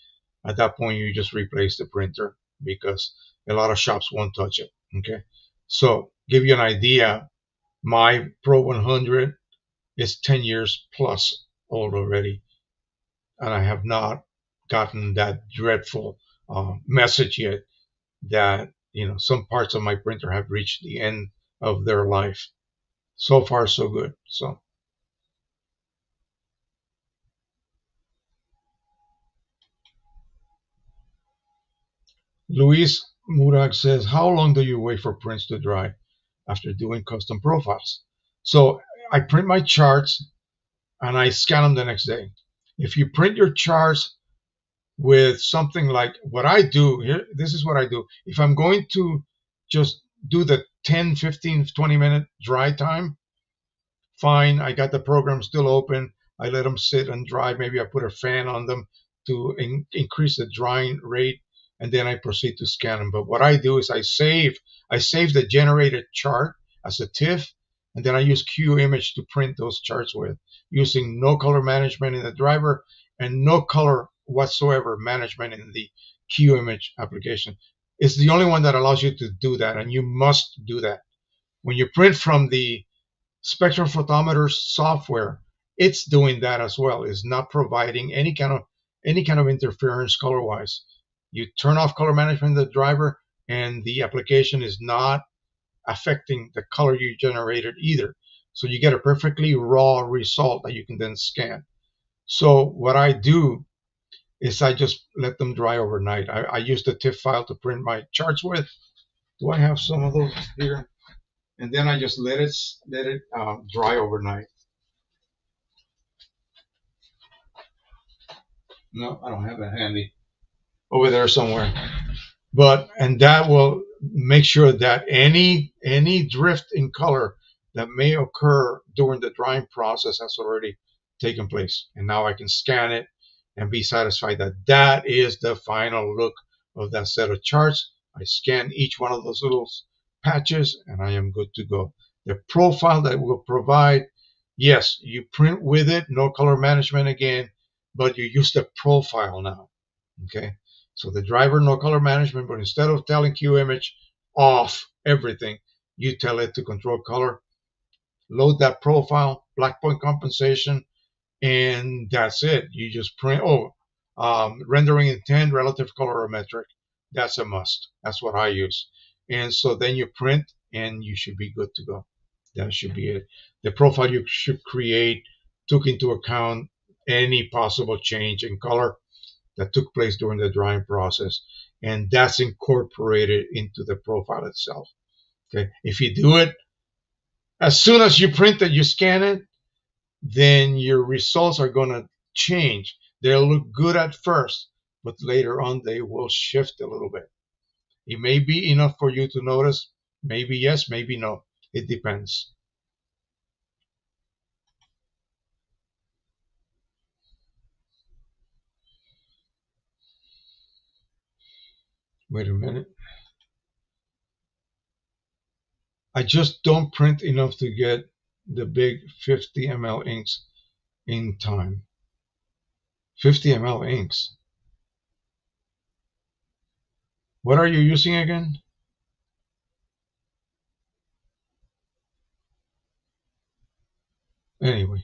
at that point you just replace the printer because a lot of shops won't touch it. Okay. So give you an idea, my Pro 100 is 10 years plus old already, and I have not gotten that dreadful uh, message yet that you know some parts of my printer have reached the end of their life. So far, so good. So. Luis Murag says, how long do you wait for prints to dry? after doing custom profiles. So I print my charts and I scan them the next day. If you print your charts with something like what I do here, this is what I do. If I'm going to just do the 10, 15, 20 minute dry time, fine. I got the program still open. I let them sit and dry. Maybe I put a fan on them to in, increase the drying rate and then I proceed to scan them. But what I do is I save I save the generated chart as a TIFF, and then I use Qimage to print those charts with, using no color management in the driver and no color whatsoever management in the Qimage application. It's the only one that allows you to do that, and you must do that. When you print from the spectrophotometer software, it's doing that as well. It's not providing any kind of any kind of interference color wise. You turn off color management in the driver, and the application is not affecting the color you generated either. So you get a perfectly raw result that you can then scan. So what I do is I just let them dry overnight. I, I use the TIFF file to print my charts with. Do I have some of those here? And then I just let it let it uh, dry overnight. No, I don't have it handy. Over there somewhere. But and that will make sure that any any drift in color that may occur during the drying process has already taken place. And now I can scan it and be satisfied that that is the final look of that set of charts. I scan each one of those little patches and I am good to go. The profile that will provide, yes, you print with it, no color management again, but you use the profile now. Okay. So the driver, no color management, but instead of telling Qimage off everything, you tell it to control color, load that profile, black point compensation, and that's it. You just print. Oh, um, rendering intent, relative colorimetric. That's a must. That's what I use. And so then you print, and you should be good to go. That should be it. The profile you should create took into account any possible change in color that took place during the drying process, and that's incorporated into the profile itself. Okay, if you do it as soon as you print it, you scan it, then your results are going to change. They'll look good at first, but later on they will shift a little bit. It may be enough for you to notice. Maybe yes, maybe no. It depends. Wait a minute. I just don't print enough to get the big 50 ml inks in time. 50 ml inks. What are you using again? Anyway.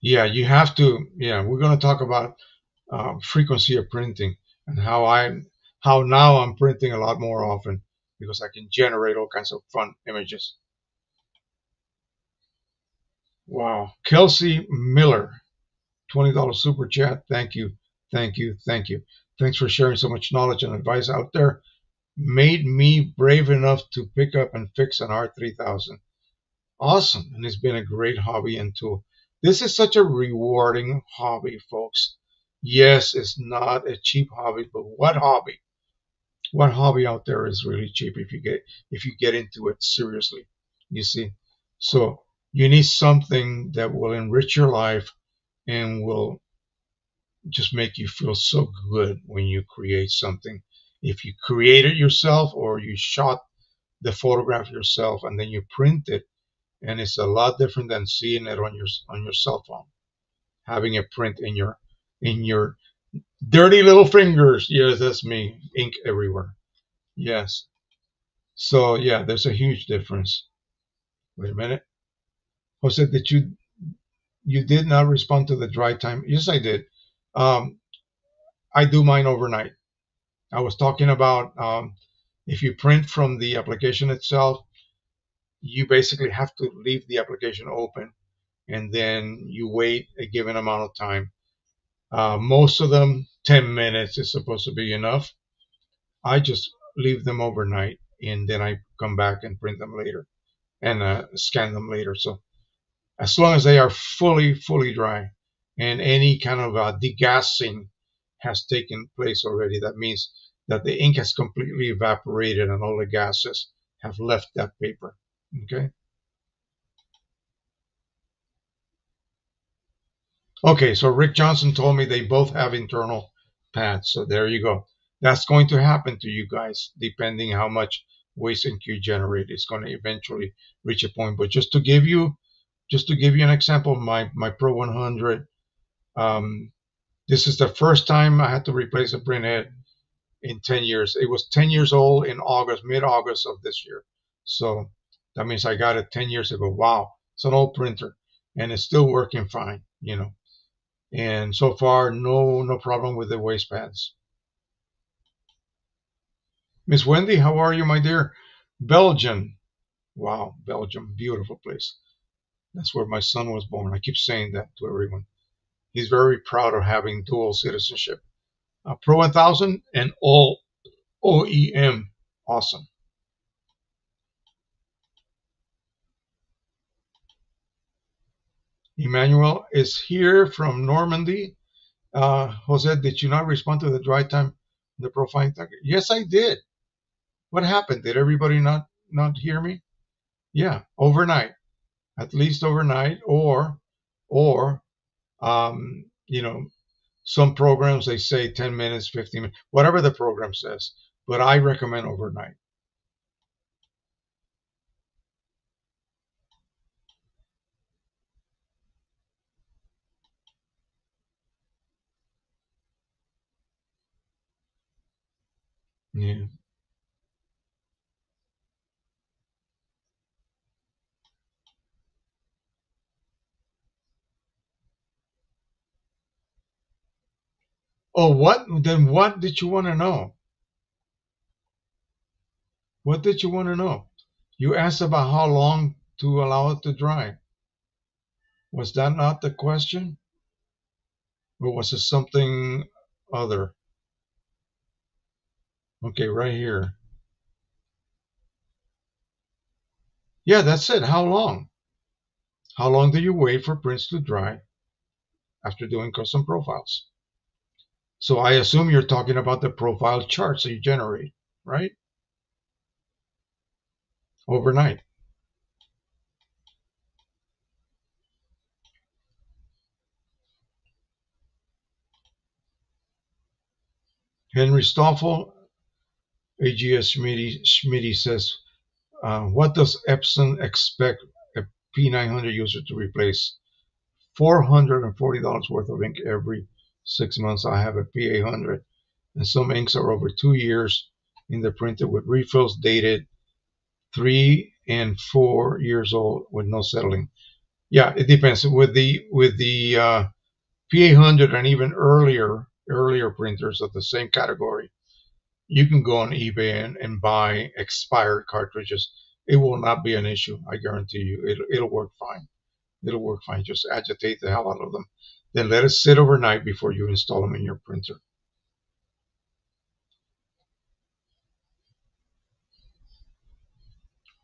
Yeah, you have to, yeah, we're going to talk about uh, frequency of printing and how I, how now I'm printing a lot more often because I can generate all kinds of fun images. Wow. Kelsey Miller, $20 super chat. Thank you. Thank you. Thank you. Thanks for sharing so much knowledge and advice out there. Made me brave enough to pick up and fix an R3000. Awesome. And it's been a great hobby and tool. This is such a rewarding hobby, folks. Yes, it's not a cheap hobby, but what hobby? What hobby out there is really cheap if you get if you get into it seriously? You see. So you need something that will enrich your life and will just make you feel so good when you create something. If you create it yourself or you shot the photograph yourself and then you print it, and it's a lot different than seeing it on your on your cell phone, having it print in your in your dirty little fingers. Yes, that's me. Ink everywhere. Yes. So yeah, there's a huge difference. Wait a minute. Jose, did you you did not respond to the dry time? Yes, I did. Um, I do mine overnight. I was talking about um, if you print from the application itself, you basically have to leave the application open and then you wait a given amount of time. Uh, most of them, 10 minutes is supposed to be enough. I just leave them overnight and then I come back and print them later and uh, scan them later. So as long as they are fully, fully dry and any kind of uh, degassing has taken place already, that means that the ink has completely evaporated and all the gases have left that paper. Okay. Okay, so Rick Johnson told me they both have internal pads. So there you go. That's going to happen to you guys, depending how much waste ink you generate. It's going to eventually reach a point. But just to give you just to give you an example, my, my Pro 100, um, this is the first time I had to replace a printhead in 10 years. It was 10 years old in August, mid-August of this year. So that means I got it 10 years ago. Wow, it's an old printer and it's still working fine, you know. And so far, no no problem with the waste pads. Miss Wendy, how are you, my dear? Belgium. Wow, Belgium, beautiful place. That's where my son was born. I keep saying that to everyone. he's very proud of having dual citizenship. Uh, Pro 1000 and all OEM. Awesome. Emmanuel is here from Normandy. Uh, Jose, did you not respond to the dry time, the profiling target? Yes, I did. What happened? Did everybody not not hear me? Yeah, overnight, at least overnight, or or um, you know, some programs they say 10 minutes, 15 minutes, whatever the program says. But I recommend overnight. Yeah. Oh, what? Then what did you want to know? What did you want to know? You asked about how long to allow it to dry. Was that not the question? Or was it something other? Okay, right here. Yeah, that's it. How long? How long do you wait for prints to dry after doing custom profiles? So I assume you're talking about the profile charts that you generate, right? Overnight. Henry Stoffel, AGS Schmitty, says, uh, what does Epson expect a P900 user to replace? $440 worth of ink every six months. I have a P800, and some inks are over two years in the printer with refills dated three and four years old with no settling. Yeah, it depends. With the with the uh, P800 and even earlier earlier printers of the same category, you can go on eBay and, and buy expired cartridges. It will not be an issue. I guarantee you. It'll, it'll work fine. It'll work fine. Just agitate the hell out of them. Then let it sit overnight before you install them in your printer.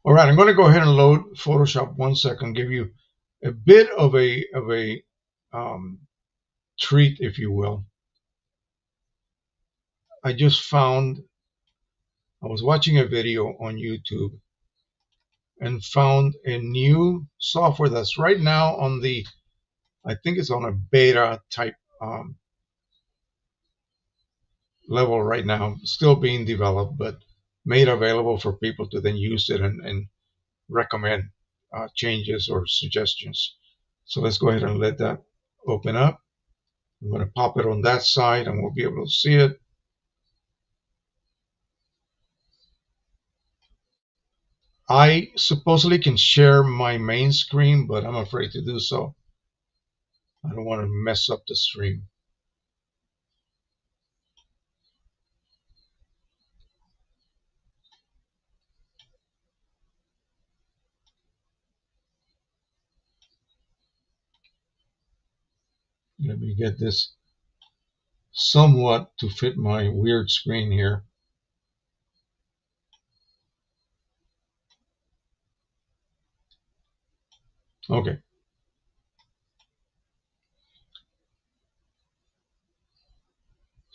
All right, I'm going to go ahead and load Photoshop one second, give you a bit of a of a um, treat, if you will. I just found I was watching a video on YouTube and found a new software that's right now on the I think it's on a beta type um, level right now, still being developed, but made available for people to then use it and, and recommend uh, changes or suggestions. So let's go ahead and let that open up. I'm going to pop it on that side and we'll be able to see it. I supposedly can share my main screen, but I'm afraid to do so. I don't want to mess up the stream. Let me get this somewhat to fit my weird screen here. Okay.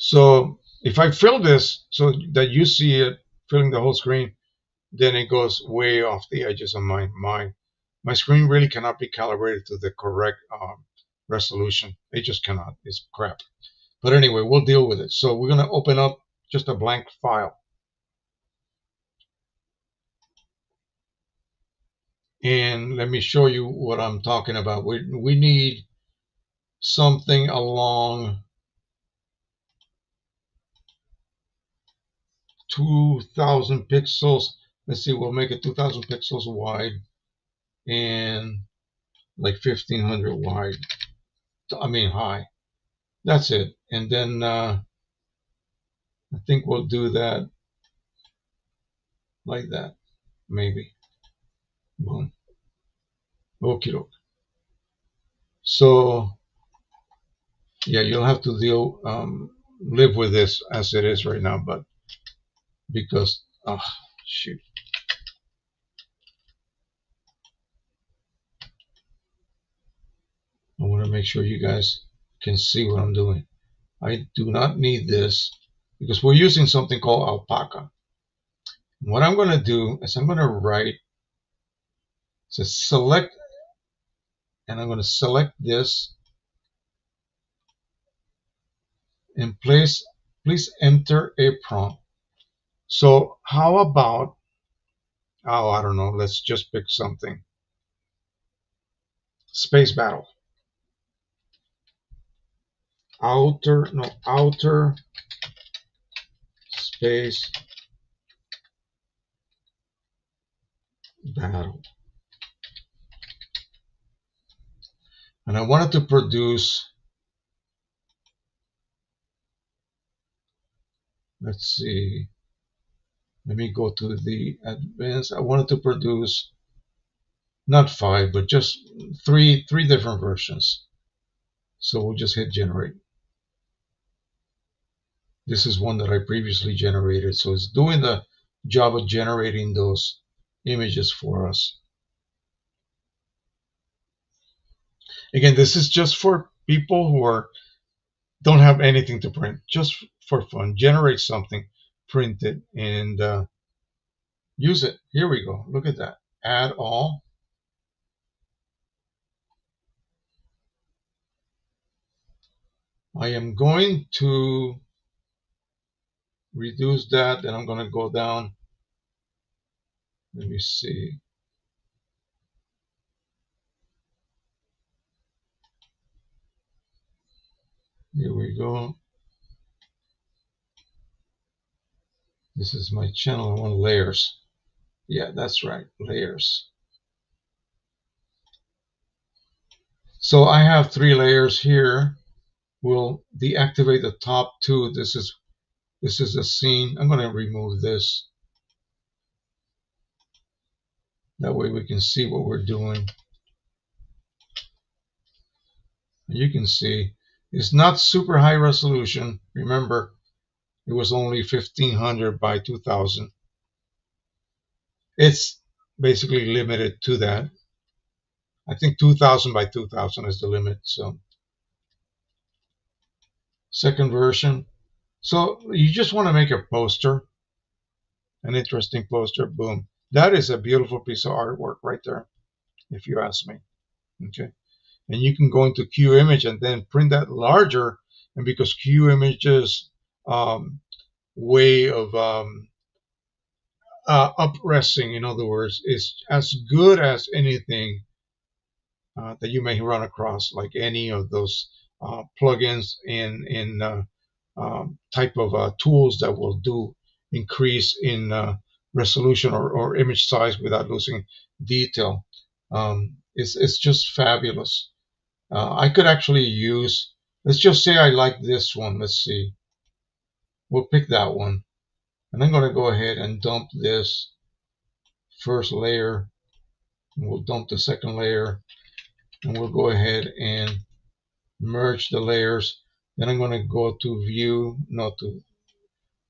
So if I fill this so that you see it filling the whole screen, then it goes way off the edges of my my my screen really cannot be calibrated to the correct um, resolution. It just cannot. It's crap. But anyway, we'll deal with it. So we're going to open up just a blank file. And let me show you what I'm talking about. We, we need something along 2000 pixels. Let's see, we'll make it 2000 pixels wide and like 1500 wide. I mean high. That's it. And then uh, I think we'll do that like that, maybe. Boom. Okay, doke. So Yeah, you'll have to deal, um, live with this as it is right now, but because, ah, oh, shoot. I want to make sure you guys can see what I'm doing. I do not need this because we're using something called alpaca. What I'm going to do is I'm going to write, to select, and I'm going to select this and place, please enter a prompt. So how about, oh, I don't know, let's just pick something. Space battle. Outer, no, outer space battle. And I wanted to produce, let's see, let me go to the advanced. I wanted to produce not five, but just three, three different versions. So we'll just hit generate. This is one that I previously generated. So it's doing the job of generating those images for us. Again, this is just for people who are don't have anything to print, just for fun. Generate something, print it, and uh, use it. Here we go. Look at that. Add all. I am going to reduce that, and I'm going to go down let me see. Here we go. This is my channel. I want layers. Yeah, that's right, layers. So I have three layers here. We'll deactivate the top two. This is this is a scene. I'm going to remove this. That way we can see what we're doing. You can see it's not super high resolution. Remember, it was only 1500 by 2000. It's basically limited to that. I think 2000 by 2000 is the limit. So second version. So you just want to make a poster, an interesting poster. Boom. That is a beautiful piece of artwork right there, if you ask me. Okay. And you can go into Qimage and then print that larger. And because Qimage's um, way of um, uh, upressing, in other words, is as good as anything uh, that you may run across, like any of those uh, plugins in in uh, um, type of uh, tools that will do increase in uh, resolution or, or image size without losing detail. Um, it's, it's just fabulous. Uh, I could actually use, let's just say I like this one. Let's see. We'll pick that one. And I'm going to go ahead and dump this first layer. And we'll dump the second layer. And we'll go ahead and merge the layers. Then I'm going to go to view, not to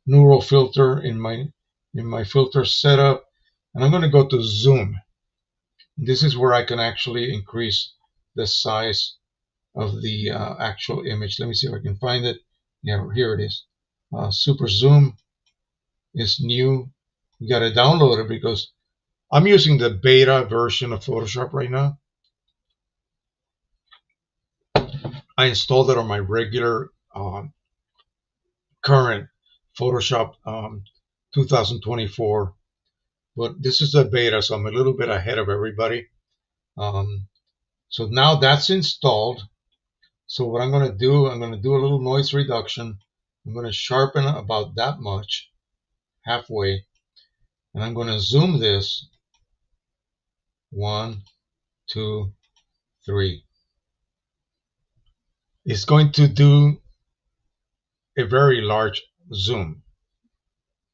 neural filter in my in my filter setup and I'm going to go to zoom. This is where I can actually increase the size of the uh, actual image. Let me see if I can find it. Yeah, here it is. Uh, super zoom is new. We got to download it because I'm using the beta version of Photoshop right now. I installed it on my regular um, current Photoshop um, 2024. But this is a beta, so I'm a little bit ahead of everybody. Um, so now that's installed. So what I'm going to do, I'm going to do a little noise reduction. I'm going to sharpen about that much, halfway. And I'm going to zoom this. One, two, three. It's going to do a very large zoom.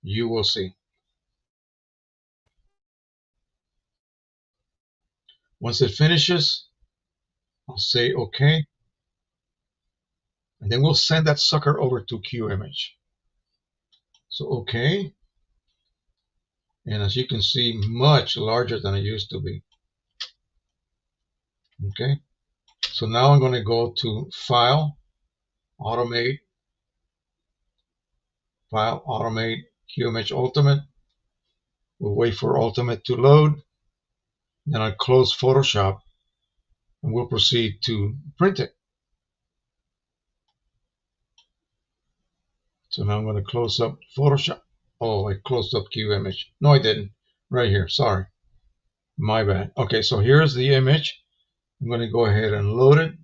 You will see. Once it finishes, I'll say OK. And then we'll send that sucker over to Qimage. So, okay. And as you can see, much larger than it used to be. Okay. So now I'm going to go to File, Automate, File, Automate, Qimage Ultimate. We'll wait for Ultimate to load. Then I'll close Photoshop and we'll proceed to print it. So now I'm going to close up Photoshop. Oh, I closed up Qimage. No, I didn't. Right here. Sorry. My bad. Okay, so here's the image. I'm going to go ahead and load it.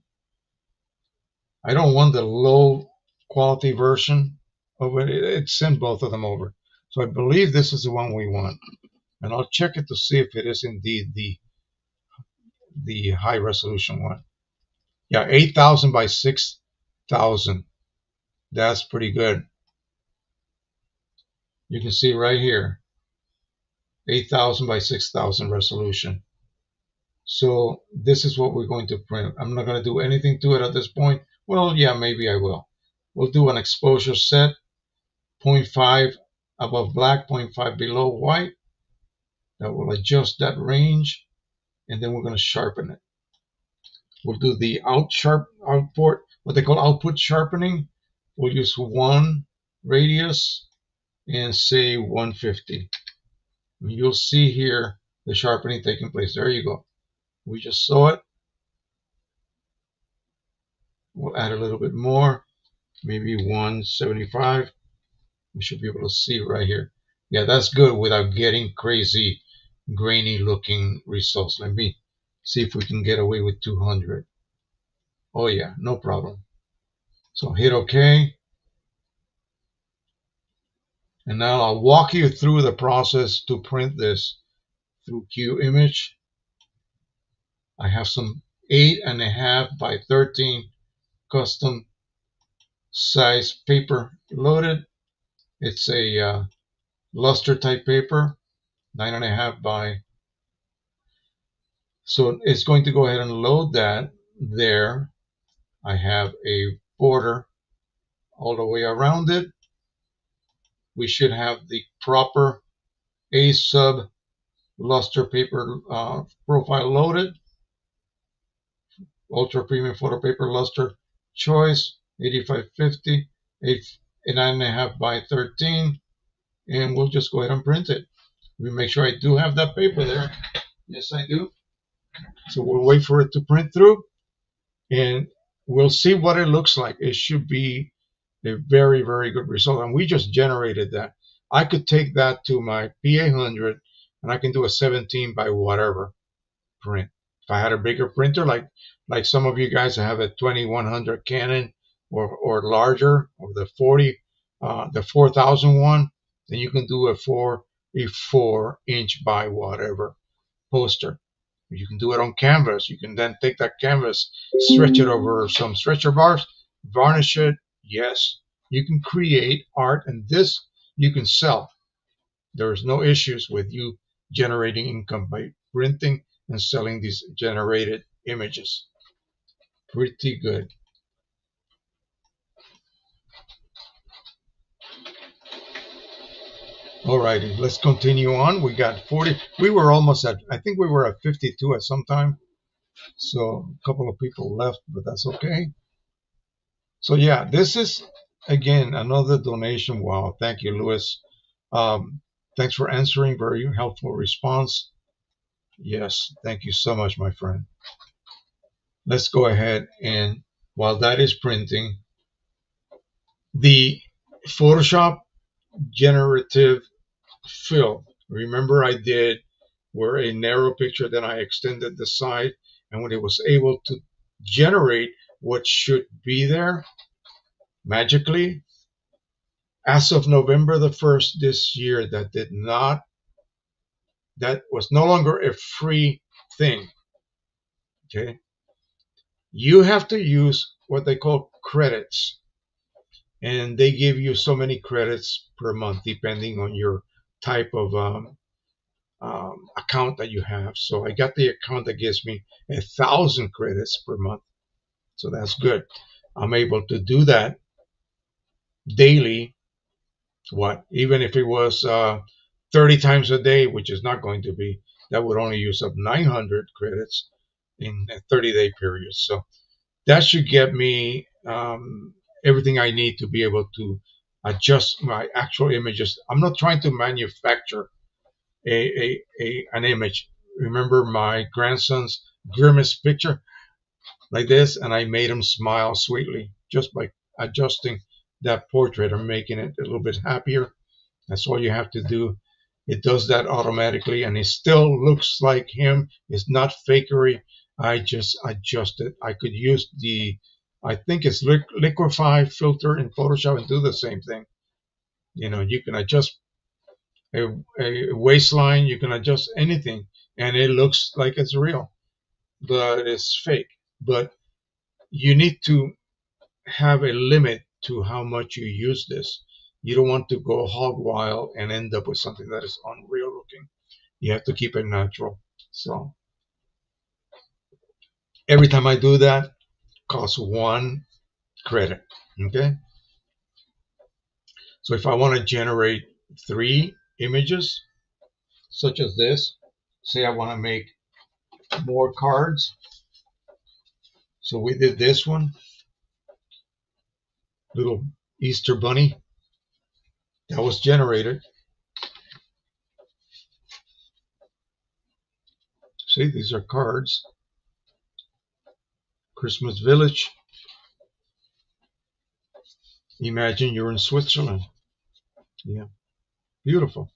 I don't want the low quality version of it. It sent both of them over. So I believe this is the one we want. And I'll check it to see if it is indeed the the high resolution one. Yeah, 8,000 by 6,000. That's pretty good. You can see right here, 8,000 by 6,000 resolution. So this is what we're going to print. I'm not going to do anything to it at this point. Well, yeah, maybe I will. We'll do an exposure set, 0.5 above black, 0.5 below white. That will adjust that range, and then we're going to sharpen it. We'll do the out sharp output, what they call output sharpening. We'll use one radius and say 150. You'll see here the sharpening taking place. There you go. We just saw it. We'll add a little bit more, maybe 175. We should be able to see right here. Yeah, that's good without getting crazy grainy looking results. Let me see if we can get away with 200. Oh yeah, no problem. So hit OK. And now I'll walk you through the process to print this through QImage. I have some eight and a half by 13 custom size paper loaded. It's a uh, luster type paper, nine and a half by. So it's going to go ahead and load that there. I have a border all the way around it. We should have the proper Epson luster paper uh, profile loaded. Ultra premium photo paper luster choice 8550 8 nine and a half by 13 and we'll just go ahead and print it. We make sure I do have that paper there. Yes I do. So we'll wait for it to print through and we'll see what it looks like. It should be a very very good result and we just generated that I could take that to my P800 and I can do a 17 by whatever print if I had a bigger printer like like some of you guys have a 2100 Canon or, or larger, or the 40, uh, the 4000 one, then you can do a four, a four inch by whatever poster. You can do it on canvas. You can then take that canvas, stretch it over some stretcher bars, varnish it. Yes, you can create art, and this you can sell. There's no issues with you generating income by printing and selling these generated images pretty good. Alrighty, let's continue on. We got 40. We were almost at, I think we were at 52 at some time. So a couple of people left, but that's okay. So yeah, this is again another donation. Wow, thank you, Lewis. Um, thanks for answering. Very helpful response. Yes, thank you so much, my friend let's go ahead and while that is printing, the Photoshop generative fill. Remember I did where a narrow picture, then I extended the side, and when it was able to generate what should be there magically, as of November the 1st this year, that did not, that was no longer a free thing. Okay you have to use what they call credits. And they give you so many credits per month, depending on your type of um, um, account that you have. So I got the account that gives me a thousand credits per month. So that's good. I'm able to do that daily. What, even if it was uh, 30 times a day, which is not going to be, that would only use up 900 credits in a 30 day period. So that should get me um, everything I need to be able to adjust my actual images. I'm not trying to manufacture a, a, a an image. Remember my grandson's grimace picture like this, and I made him smile sweetly just by adjusting that portrait or making it a little bit happier. That's all you have to do. It does that automatically, and it still looks like him. It's not fakery. I just adjust it. I could use the, I think it's liquify filter in Photoshop and do the same thing. You know, you can adjust a, a waistline, you can adjust anything, and it looks like it's real, but it's fake. But you need to have a limit to how much you use this. You don't want to go hog wild and end up with something that is unreal looking. You have to keep it natural. So every time I do that, costs one credit. Okay. So if I want to generate three images, such as this, say I want to make more cards. So we did this one, little Easter bunny that was generated. See, these are cards. Christmas village. Imagine you're in Switzerland. Yeah, beautiful.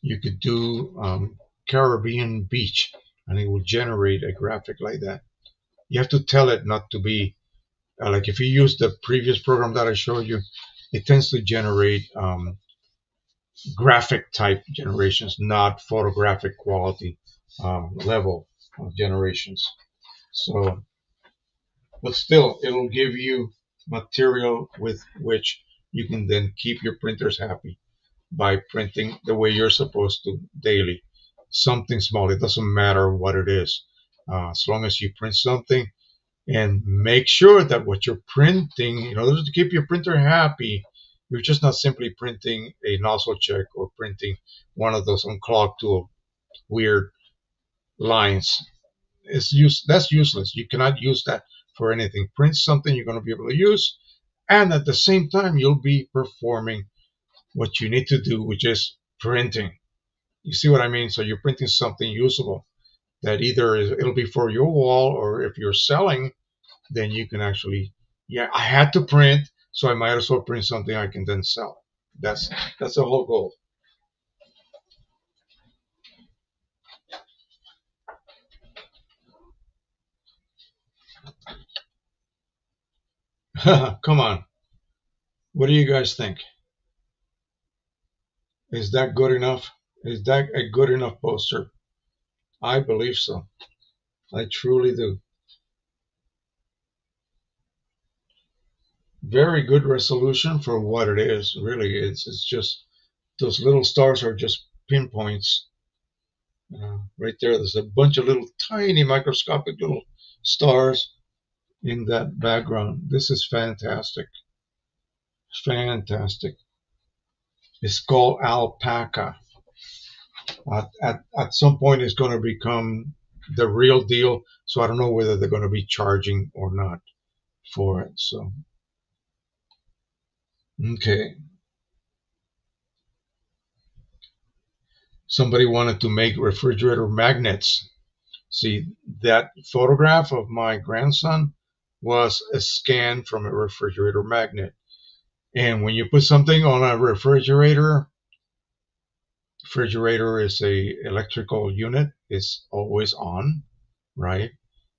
You could do um, Caribbean beach and it will generate a graphic like that. You have to tell it not to be, uh, like if you use the previous program that I showed you, it tends to generate um, graphic type generations, not photographic quality um, level of generations. So, but still, it'll give you material with which you can then keep your printers happy by printing the way you're supposed to daily. Something small, it doesn't matter what it is. Uh, as long as you print something and make sure that what you're printing, in order to keep your printer happy, you're just not simply printing a nozzle check or printing one of those unclogged tool weird lines is use that's useless. You cannot use that for anything. Print something you're going to be able to use, and at the same time you'll be performing what you need to do, which is printing. You see what I mean? So you're printing something usable that either it'll be for your wall, or if you're selling, then you can actually, yeah, I had to print, so I might as well print something I can then sell. That's that's the whole goal. Come on. What do you guys think? Is that good enough? Is that a good enough poster? I believe so. I truly do. Very good resolution for what it is. Really, it's it's just those little stars are just pinpoints. Uh, right there, there's a bunch of little tiny microscopic little stars in that background. This is fantastic. Fantastic. It's called alpaca. At, at, at some point, it's going to become the real deal. So I don't know whether they're going to be charging or not for it. So, okay. Somebody wanted to make refrigerator magnets. See, that photograph of my grandson was a scan from a refrigerator magnet. And when you put something on a refrigerator, refrigerator is a electrical unit, it's always on, right?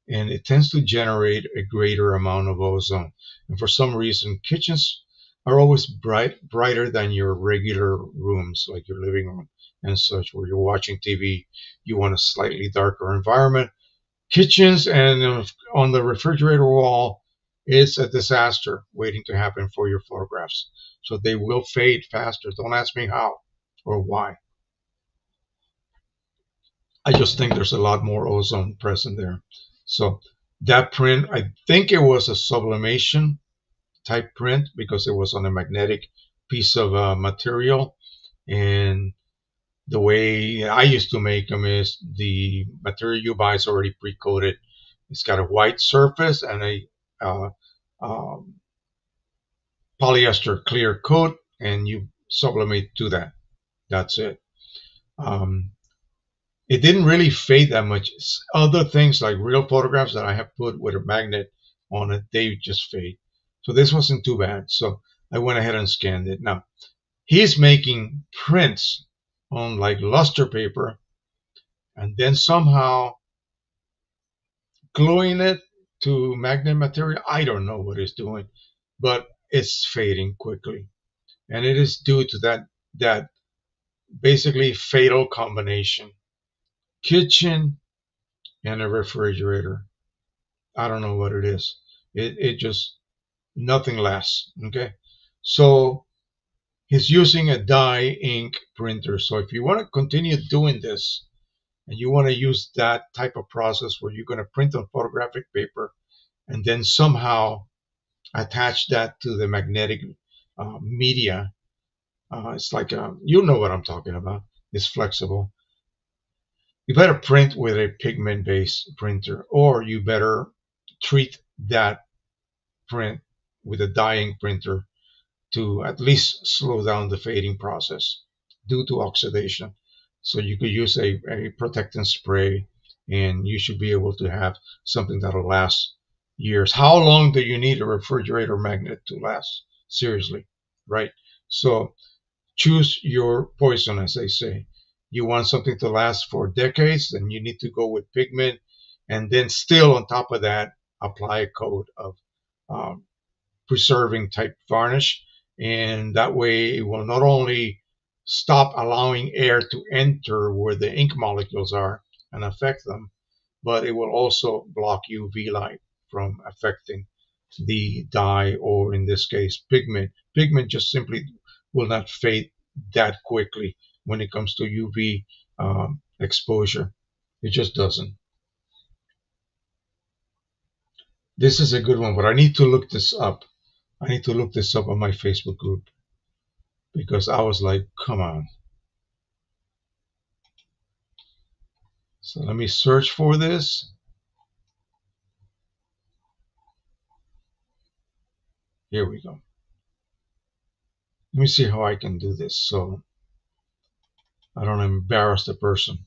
And it tends to generate a greater amount of ozone. And for some reason, kitchens are always bright, brighter than your regular rooms, like your living room and such, where you're watching TV. You want a slightly darker environment kitchens and uh, on the refrigerator wall, it's a disaster waiting to happen for your photographs. So they will fade faster. Don't ask me how or why. I just think there's a lot more ozone present there. So That print, I think it was a sublimation type print because it was on a magnetic piece of uh, material. And the way I used to make them is the material you buy is already pre-coated. It's got a white surface and a uh, um, polyester clear coat, and you sublimate to that. That's it. Um, it didn't really fade that much. Other things like real photographs that I have put with a magnet on it, they just fade. So this wasn't too bad. So I went ahead and scanned it. Now he's making prints on like luster paper and then somehow gluing it to magnet material. I don't know what he's doing, but it's fading quickly. And it is due to that that basically fatal combination kitchen and a refrigerator. I don't know what it is. It, it just, nothing lasts. Okay. So he's using a dye ink printer. So if you want to continue doing this and you want to use that type of process where you're going to print on photographic paper and then somehow attach that to the magnetic uh, media, uh, it's like, a, you know what I'm talking about. It's flexible you better print with a pigment based printer or you better treat that print with a dye ink printer to at least slow down the fading process due to oxidation. So you could use a, a protectant spray and you should be able to have something that'll last years. How long do you need a refrigerator magnet to last? Seriously, right? So choose your poison, as they say you want something to last for decades, then you need to go with pigment. And then still on top of that, apply a coat of um, preserving type varnish. And that way it will not only stop allowing air to enter where the ink molecules are and affect them, but it will also block UV light from affecting the dye or in this case pigment. Pigment just simply will not fade that quickly when it comes to UV um, exposure. It just doesn't. This is a good one, but I need to look this up. I need to look this up on my Facebook group because I was like, come on. So let me search for this. Here we go. Let me see how I can do this. So I don't embarrass the person.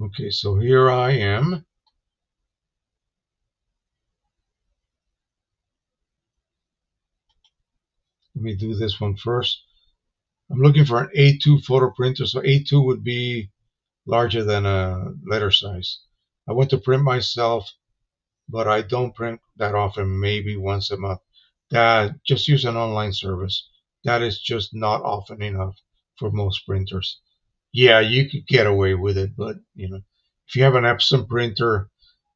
Okay, so here I am. Let me do this one first. I'm looking for an A2 photo printer. So A2 would be larger than a letter size. I want to print myself but I don't print that often, maybe once a month. That just use an online service. That is just not often enough for most printers. Yeah, you could get away with it, but you know, if you have an Epson printer,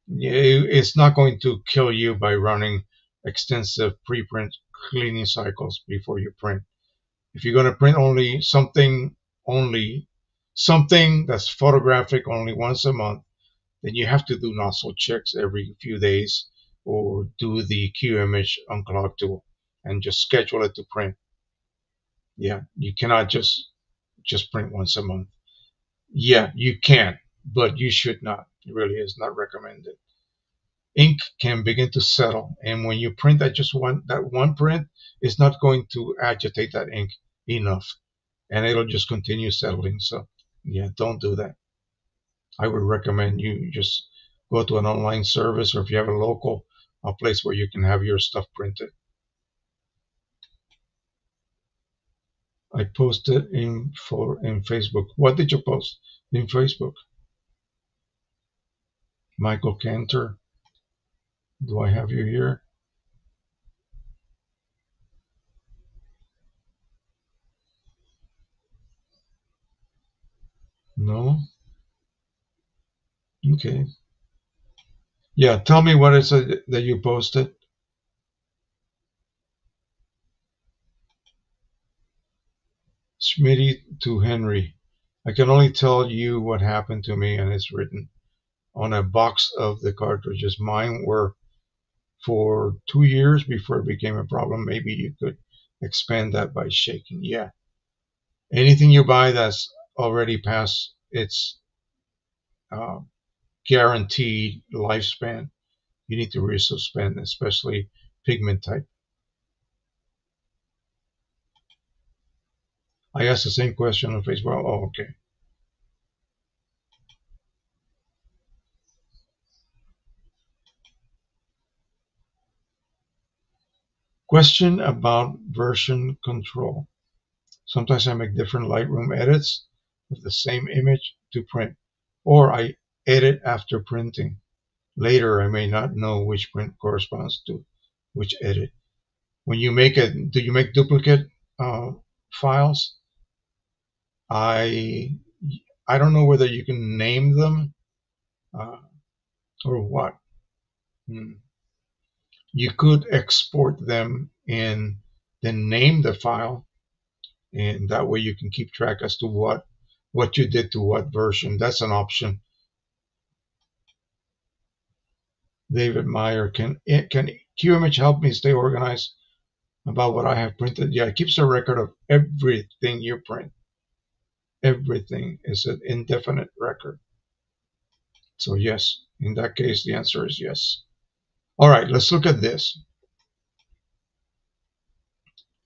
it's not going to kill you by running extensive preprint cleaning cycles before you print. If you're going to print only something, only something that's photographic only once a month, then you have to do nozzle checks every few days or do the Qimage unclog tool and just schedule it to print. Yeah, you cannot just just print once a month. Yeah, you can, but you should not. It really is not recommended. Ink can begin to settle, and when you print that just one that one print, it's not going to agitate that ink enough, and it'll just continue settling. So yeah, don't do that. I would recommend you just go to an online service or if you have a local a place where you can have your stuff printed. I posted in for in Facebook. What did you post in Facebook? Michael Cantor. Do I have you here? No. Okay. Yeah, tell me what is it that you posted. Schmitty to Henry. I can only tell you what happened to me, and it's written on a box of the cartridges. Mine were for two years before it became a problem. Maybe you could expand that by shaking. Yeah. Anything you buy that's already past its uh, guaranteed lifespan, you need to resuspend, especially pigment type. I asked the same question on Facebook. Oh, okay. Question about version control. Sometimes I make different Lightroom edits with the same image to print, or I edit after printing. Later, I may not know which print corresponds to which edit. When you make it, do you make duplicate uh, files? I I don't know whether you can name them uh, or what. Hmm you could export them and then name the file and that way you can keep track as to what what you did to what version that's an option David Meyer can eh, can Qimage help me stay organized about what I have printed yeah it keeps a record of everything you print everything is an indefinite record so yes in that case the answer is yes all right, let's look at this.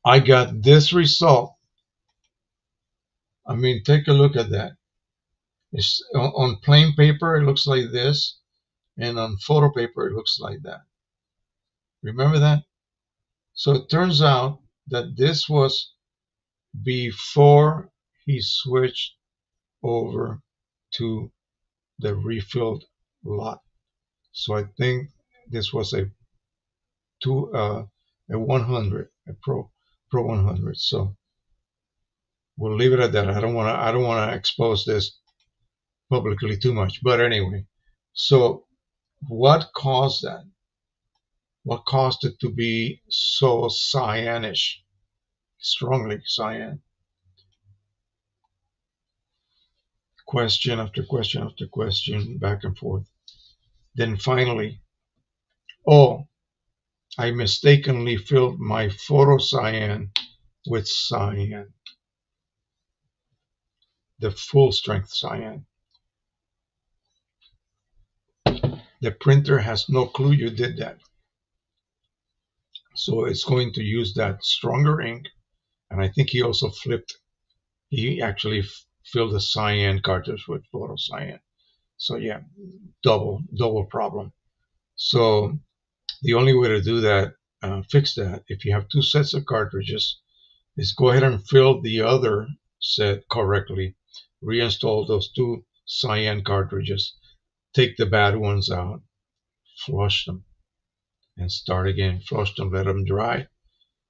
I got this result. I mean, take a look at that. It's on plain paper, it looks like this, and on photo paper, it looks like that. Remember that? So it turns out that this was before he switched over to the refilled lot. So I think this was a two uh, a 100 a pro pro 100 so we'll leave it at that i don't want to i don't want to expose this publicly too much but anyway so what caused that? What caused it to be so cyanish? Strongly cyan. Question after question after question back and forth. Then finally Oh, I mistakenly filled my photocyan with cyan, the full strength cyan. The printer has no clue you did that. So it's going to use that stronger ink. And I think he also flipped, he actually filled the cyan cartridge with photocyan. So yeah, double, double problem. So the only way to do that, uh, fix that, if you have two sets of cartridges, is go ahead and fill the other set correctly. Reinstall those two cyan cartridges. Take the bad ones out. Flush them. And start again. Flush them, let them dry.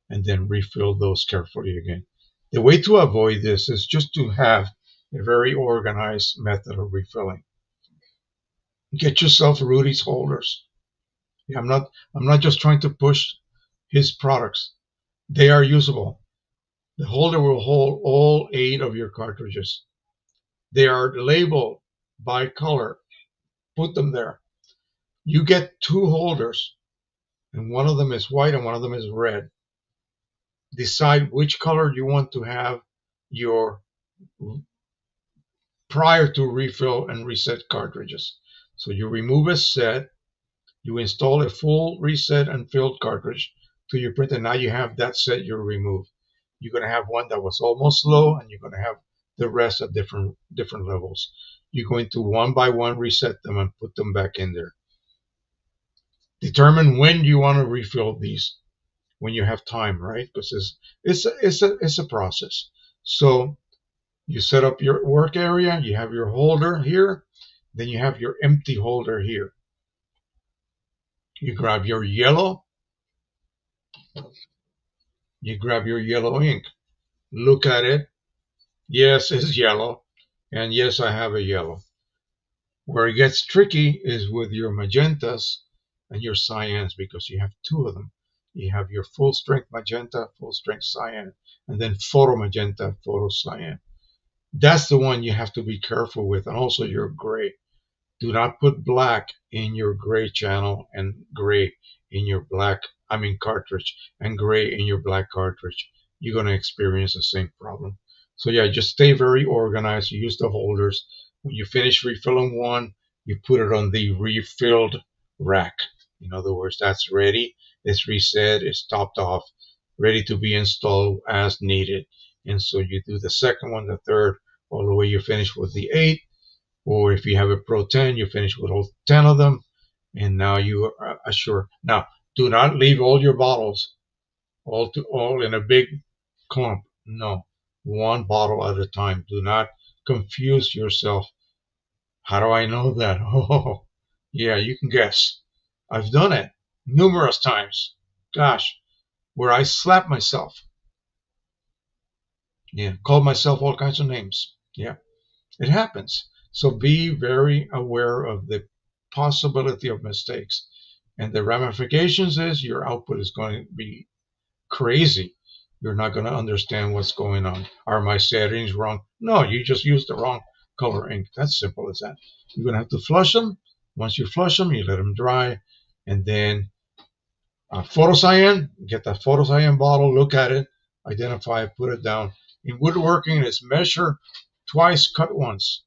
And then refill those carefully again. The way to avoid this is just to have a very organized method of refilling. Get yourself Rudy's holders. I'm not I'm not just trying to push his products. They are usable. The holder will hold all eight of your cartridges. They are labeled by color. Put them there. You get two holders, and one of them is white and one of them is red. Decide which color you want to have your prior to refill and reset cartridges. So you remove a set you install a full reset and filled cartridge to your printer. Now you have that set you remove. You're going to have one that was almost low and you're going to have the rest at different different levels. You're going to one by one reset them and put them back in there. Determine when you want to refill these when you have time, right? Because it's it's a, it's a it's a process. So you set up your work area, you have your holder here, then you have your empty holder here. You grab your yellow. You grab your yellow ink. Look at it. Yes, it's yellow. And yes, I have a yellow. Where it gets tricky is with your magentas and your cyans because you have two of them. You have your full strength magenta, full strength cyan, and then photo magenta, photo cyan. That's the one you have to be careful with, and also your gray. Do not put black in your gray channel and gray in your black, I mean cartridge, and gray in your black cartridge. You're going to experience the same problem. So yeah, just stay very organized. Use the holders. When you finish refilling one, you put it on the refilled rack. In other words, that's ready. It's reset. It's topped off, ready to be installed as needed. And so you do the second one, the third, all the way you finish with the eight. Or if you have a Pro 10, you finish with all 10 of them. And now you are assured. Now, do not leave all your bottles all to all in a big clump. No, one bottle at a time. Do not confuse yourself. How do I know that? Oh, yeah, you can guess. I've done it numerous times. Gosh, where I slapped myself. Yeah, called myself all kinds of names. Yeah, it happens. So be very aware of the possibility of mistakes. And the ramifications is your output is going to be crazy. You're not going to understand what's going on. Are my settings wrong? No, you just used the wrong color ink. That's simple as that. You're going to have to flush them. Once you flush them, you let them dry. And then uh, photocyan, get that photocyan bottle, look at it, identify it, put it down. In woodworking, it's measure twice, cut once.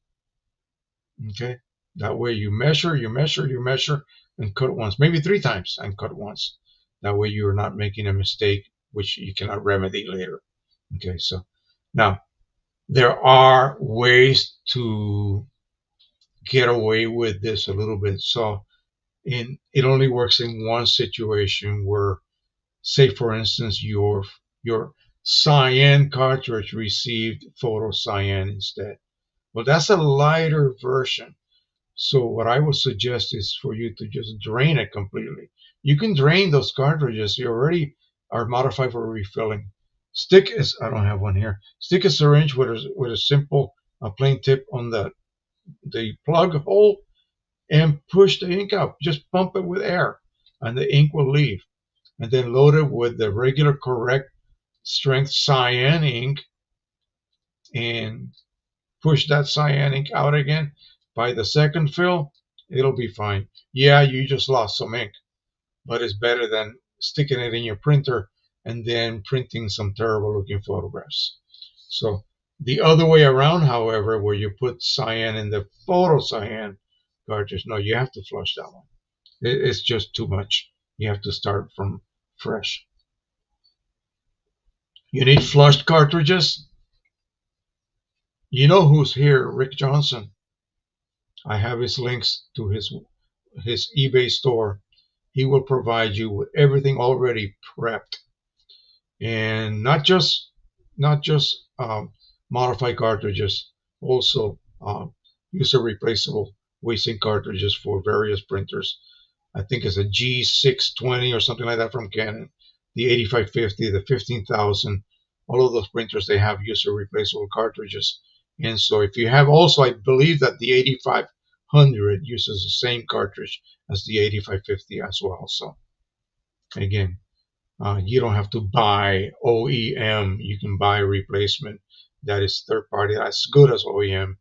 Okay, that way you measure, you measure, you measure, and cut once, maybe three times and cut once. That way you are not making a mistake which you cannot remedy later. Okay, so now there are ways to get away with this a little bit. So in it only works in one situation where say for instance your your cyan cartridge received photo cyan instead. Well that's a lighter version. So what I would suggest is for you to just drain it completely. You can drain those cartridges. You already are modified for refilling. Stick is I don't have one here. Stick a syringe with a, with a simple a plain tip on the the plug hole and push the ink out. Just pump it with air and the ink will leave. And then load it with the regular correct strength cyan ink and push that cyan ink out again by the second fill, it'll be fine. Yeah, you just lost some ink, but it's better than sticking it in your printer and then printing some terrible looking photographs. So the other way around, however, where you put cyan in the photo cyan cartridge, no, you have to flush that one. It's just too much. You have to start from fresh. You need flushed cartridges. You know who's here, Rick Johnson. I have his links to his his eBay store. He will provide you with everything already prepped, and not just not just um, modified cartridges, also uh, user replaceable waste ink cartridges for various printers. I think it's a G620 or something like that from Canon, the 8550, the 15000. All of those printers they have user replaceable cartridges. And so if you have also, I believe that the 8500 uses the same cartridge as the 8550 as well. So again, uh, you don't have to buy OEM. You can buy replacement that is third party as good as OEM.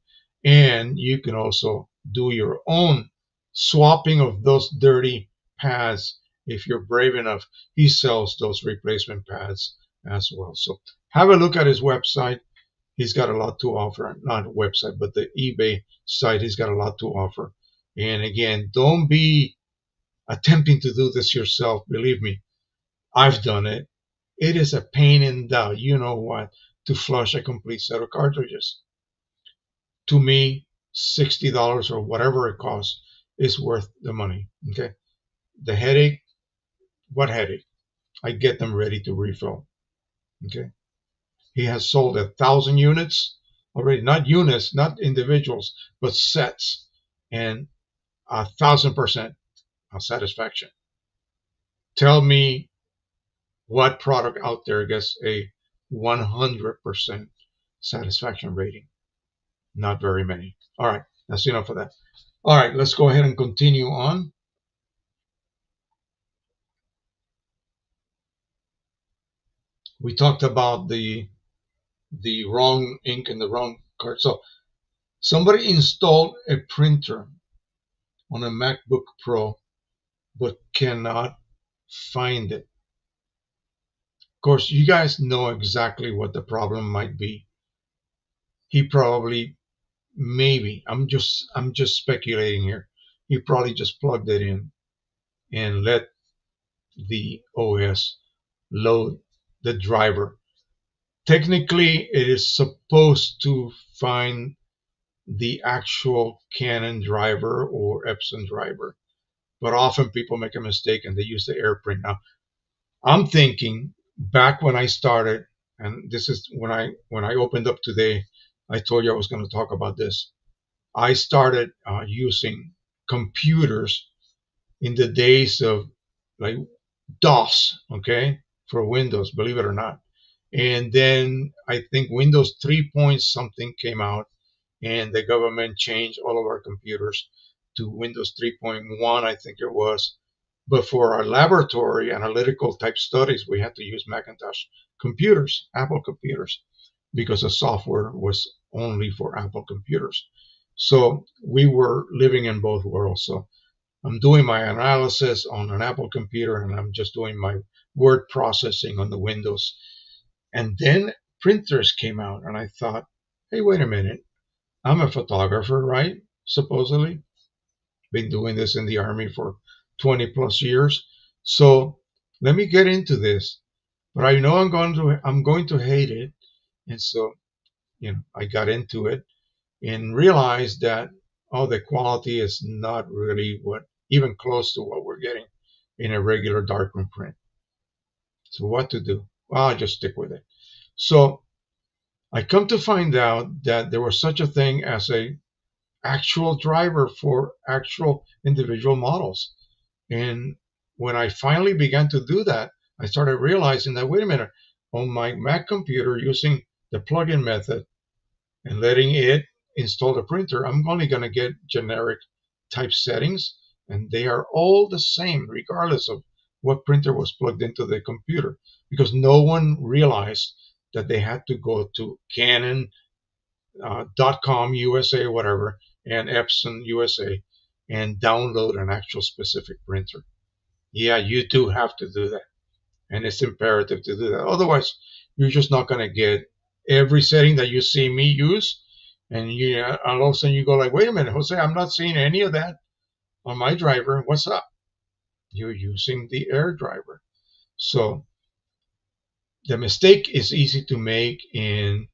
And you can also do your own swapping of those dirty pads if you're brave enough. He sells those replacement pads as well. So have a look at his website he's got a lot to offer. Not a website, but the eBay site. He's got a lot to offer. And again, don't be attempting to do this yourself. Believe me, I've done it. It is a pain in the you know what to flush a complete set of cartridges. To me, sixty dollars or whatever it costs is worth the money. Okay, the headache. What headache? I get them ready to refill. Okay. He has sold a thousand units already, not units, not individuals, but sets, and a thousand percent satisfaction. Tell me what product out there gets a 100% satisfaction rating. Not very many. All right, that's enough for that. All right, let's go ahead and continue on. we talked about the the wrong ink and the wrong card. So somebody installed a printer on a MacBook Pro, but cannot find it. Of course, you guys know exactly what the problem might be. He probably, maybe, I'm just, I'm just speculating here. He probably just plugged it in and let the OS load the driver. Technically, it is supposed to find the actual Canon driver or Epson driver, but often people make a mistake and they use the AirPrint. Now, I'm thinking back when I started, and this is when I when I opened up today. I told you I was going to talk about this. I started uh, using computers in the days of like DOS, okay, for Windows, believe it or not. And then I think Windows 3 point something came out, and the government changed all of our computers to Windows 3.1, I think it was. But for our laboratory analytical type studies, we had to use Macintosh computers, Apple computers, because the software was only for Apple computers. So we were living in both worlds. So I'm doing my analysis on an Apple computer and I'm just doing my word processing on the Windows. And then printers came out and I thought, hey, wait a minute. I'm a photographer, right? Supposedly. Been doing this in the army for 20 plus years. So let me get into this. But I know I'm going to I'm going to hate it. And so, you know, I got into it and realized that oh the quality is not really what even close to what we're getting in a regular darkroom print. So what to do? Well, I just stick with it. So I come to find out that there was such a thing as a actual driver for actual individual models. And when I finally began to do that, I started realizing that wait a minute, on my Mac computer using the plugin method and letting it install the printer, I'm only going to get generic type settings and they are all the same regardless of what printer was plugged into the computer because no one realized that they had to go to canon uh, .com USA whatever and Epson USA and download an actual specific printer. Yeah, you do have to do that. And it's imperative to do that. Otherwise, you're just not going to get every setting that you see me use. And you, all of a sudden you go like, wait a minute, Jose, I'm not seeing any of that on my driver, what's up? You're using the air driver. So the mistake is easy to make in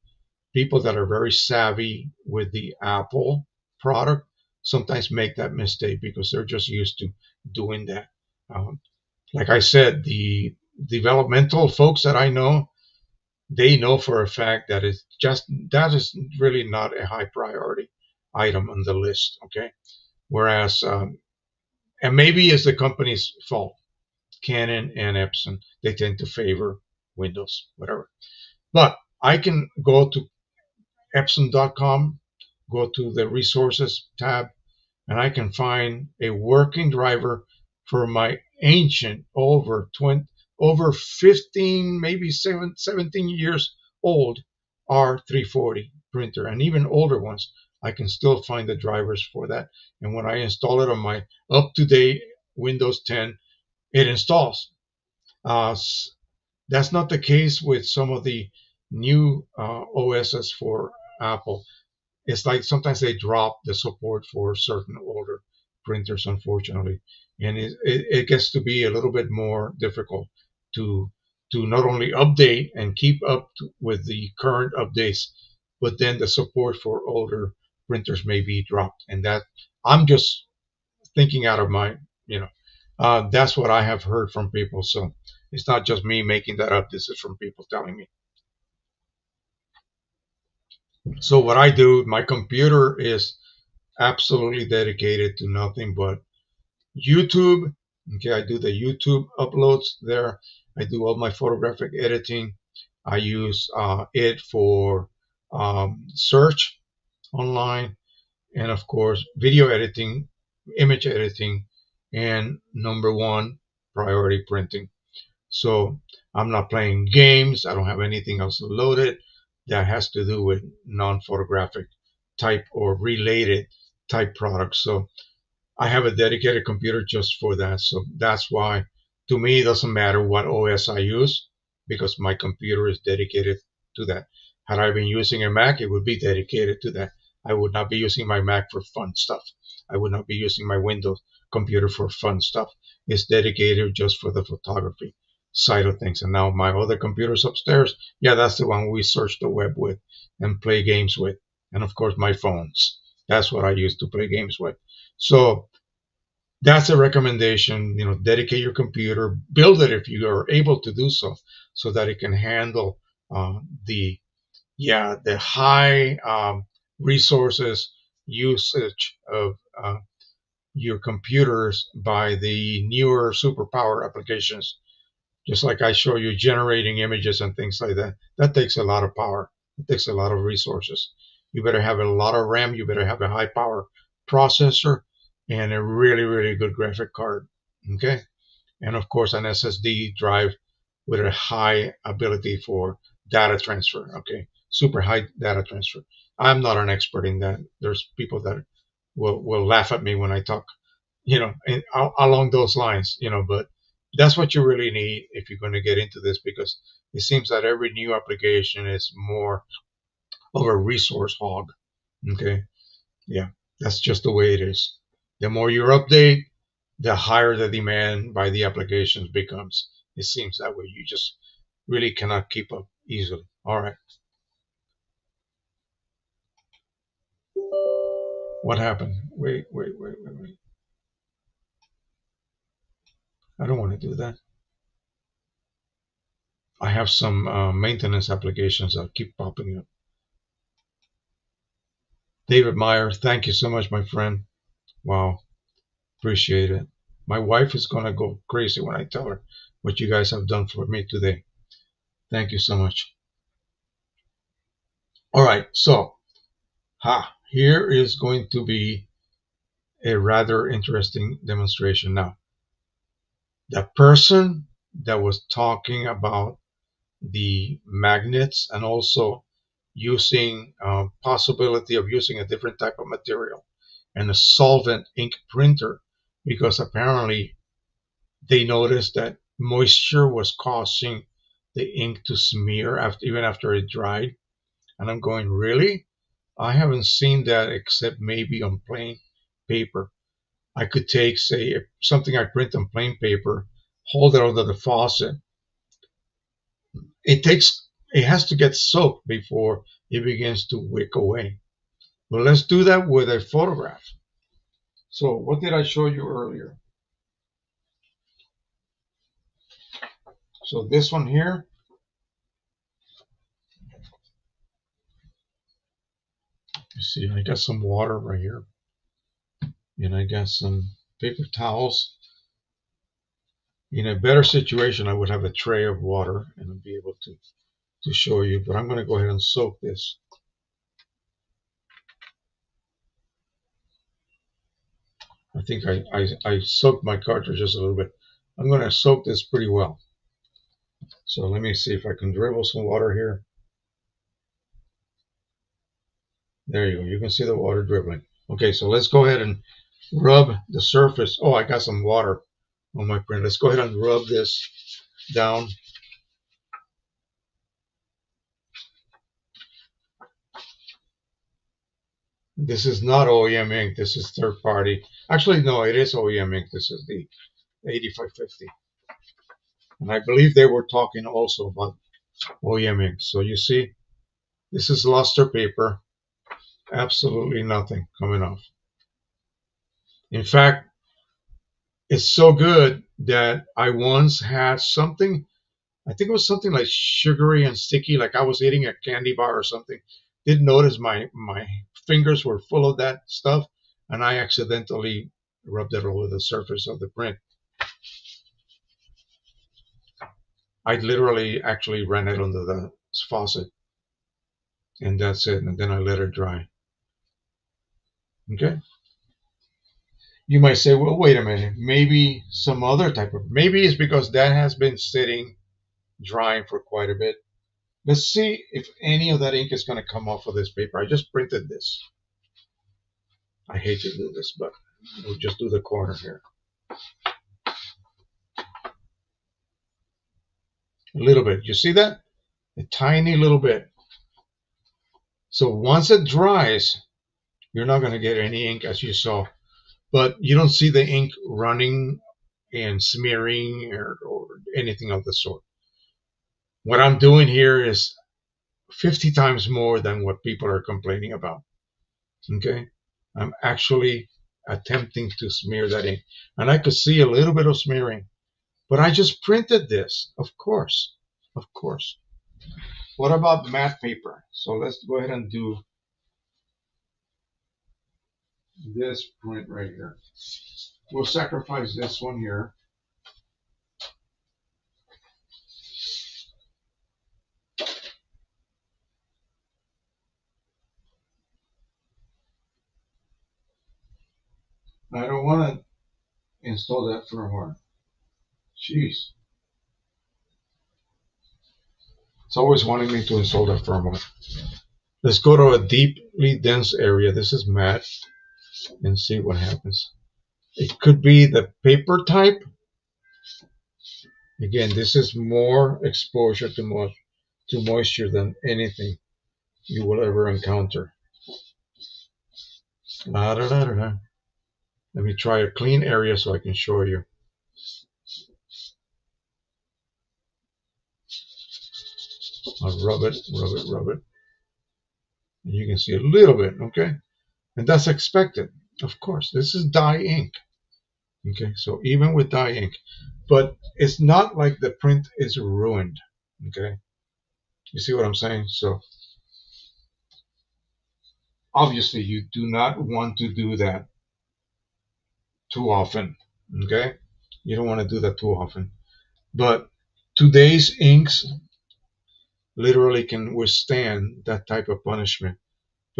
people that are very savvy with the Apple product. Sometimes make that mistake because they're just used to doing that. Um, like I said, the developmental folks that I know, they know for a fact that it's just that is really not a high priority item on the list. Okay, Whereas, um, and maybe it's the company's fault, Canon and Epson, they tend to favor Windows, whatever. But I can go to Epson.com, go to the resources tab, and I can find a working driver for my ancient over 20, over 15, maybe 17 years old R340 printer, and even older ones. I can still find the drivers for that. And when I install it on my up-to-date Windows 10, it installs. Uh, that's not the case with some of the new uh, OSs for Apple. It's like sometimes they drop the support for certain older printers, unfortunately, and it, it, it gets to be a little bit more difficult to to not only update and keep up to, with the current updates, but then the support for older printers may be dropped. And that I'm just thinking out of my, you know, uh, that's what I have heard from people. So it's not just me making that up. This is from people telling me. So what I do, my computer is absolutely dedicated to nothing but YouTube. Okay, I do the YouTube uploads there. I do all my photographic editing. I use uh, it for um, search online, and of course, video editing, image editing, and number one, priority printing. So I'm not playing games. I don't have anything else loaded that has to do with non-photographic type or related type products. So I have a dedicated computer just for that. So that's why to me, it doesn't matter what OS I use because my computer is dedicated to that. Had I been using a Mac, it would be dedicated to that. I would not be using my Mac for fun stuff. I would not be using my Windows computer for fun stuff. It's dedicated just for the photography side of things. And now my other computers upstairs, yeah, that's the one we search the web with and play games with. And of course, my phones. That's what I use to play games with. So that's a recommendation. You know, dedicate your computer, build it if you are able to do so, so that it can handle uh, the yeah the high um, resources usage of uh, your computers by the newer superpower applications. Just like I show you generating images and things like that, that takes a lot of power. It takes a lot of resources. You better have a lot of RAM. You better have a high power processor and a really, really good graphic card. Okay. And of course, an SSD drive with a high ability for data transfer. Okay. Super high data transfer. I'm not an expert in that. There's people that will, will laugh at me when I talk, you know, in, along those lines, you know, but that's what you really need if you're going to get into this because it seems that every new application is more of a resource hog. Okay. Yeah. That's just the way it is. The more you update, the higher the demand by the applications becomes. It seems that way. You just really cannot keep up easily. All right. What happened? Wait, wait, wait, wait, wait. I don't want to do that. I have some uh, maintenance applications that keep popping up. David Meyer, thank you so much, my friend. Wow. Appreciate it. My wife is going to go crazy when I tell her what you guys have done for me today. Thank you so much. All right. So, ha, here is going to be a rather interesting demonstration. Now, the person that was talking about the magnets and also using uh, possibility of using a different type of material and a solvent ink printer because apparently they noticed that moisture was causing the ink to smear after, even after it dried. And I'm going, really? I haven't seen that except maybe on plain paper. I could take, say, something I print on plain paper, hold it under the faucet. It takes, it has to get soaked before it begins to wick away. But let's do that with a photograph. So what did I show you earlier? So this one here, you see, I got some water right here. And I got some paper towels. In a better situation, I would have a tray of water and I'd be able to, to show you, but I'm going to go ahead and soak this. I think I, I, I soaked my cartridges a little bit. I'm going to soak this pretty well. So let me see if I can dribble some water here. There you go. You can see the water dribbling. Okay, so let's go ahead and rub the surface. Oh, I got some water on my print. Let's go ahead and rub this down This is not OEM ink. This is third party. Actually, no, it is OEM ink. This is the 8550. And I believe they were talking also about OEM ink. So you see, this is luster paper. Absolutely nothing coming off. In fact, it's so good that I once had something, I think it was something like sugary and sticky, like I was eating a candy bar or something. Didn't notice my, my fingers were full of that stuff, and I accidentally rubbed it over the surface of the print. I literally actually ran it under the faucet, and that's it. And then I let it dry. Okay. You might say, well, wait a minute. Maybe some other type of, maybe it's because that has been sitting drying for quite a bit. Let's see if any of that ink is going to come off of this paper. I just printed this. I hate to do this, but we'll just do the corner here. A little bit. You see that? A tiny little bit. So once it dries, you're not going to get any ink as you saw. But you don't see the ink running and smearing or, or anything of the sort. What I'm doing here is 50 times more than what people are complaining about. Okay? I'm actually attempting to smear that ink. And I could see a little bit of smearing. But I just printed this, of course. Of course. What about matte paper? So let's go ahead and do this print right here. We'll sacrifice this one here. I don't want to install that firmware. Jeez. It's always wanting me to install that firmware. Let's go to a deeply dense area. This is matte and see what happens. It could be the paper type. Again, this is more exposure to, mo to moisture than anything you will ever encounter. La, da, da, da, Let me try a clean area so I can show you. I'll rub it, rub it, rub it. And you can see a little bit, okay? And that's expected, of course. This is dye ink. Okay, so even with dye ink. But it's not like the print is ruined. Okay. You see what I'm saying? So obviously you do not want to do that too often. Okay? You don't want to do that too often. But today's inks literally can withstand that type of punishment.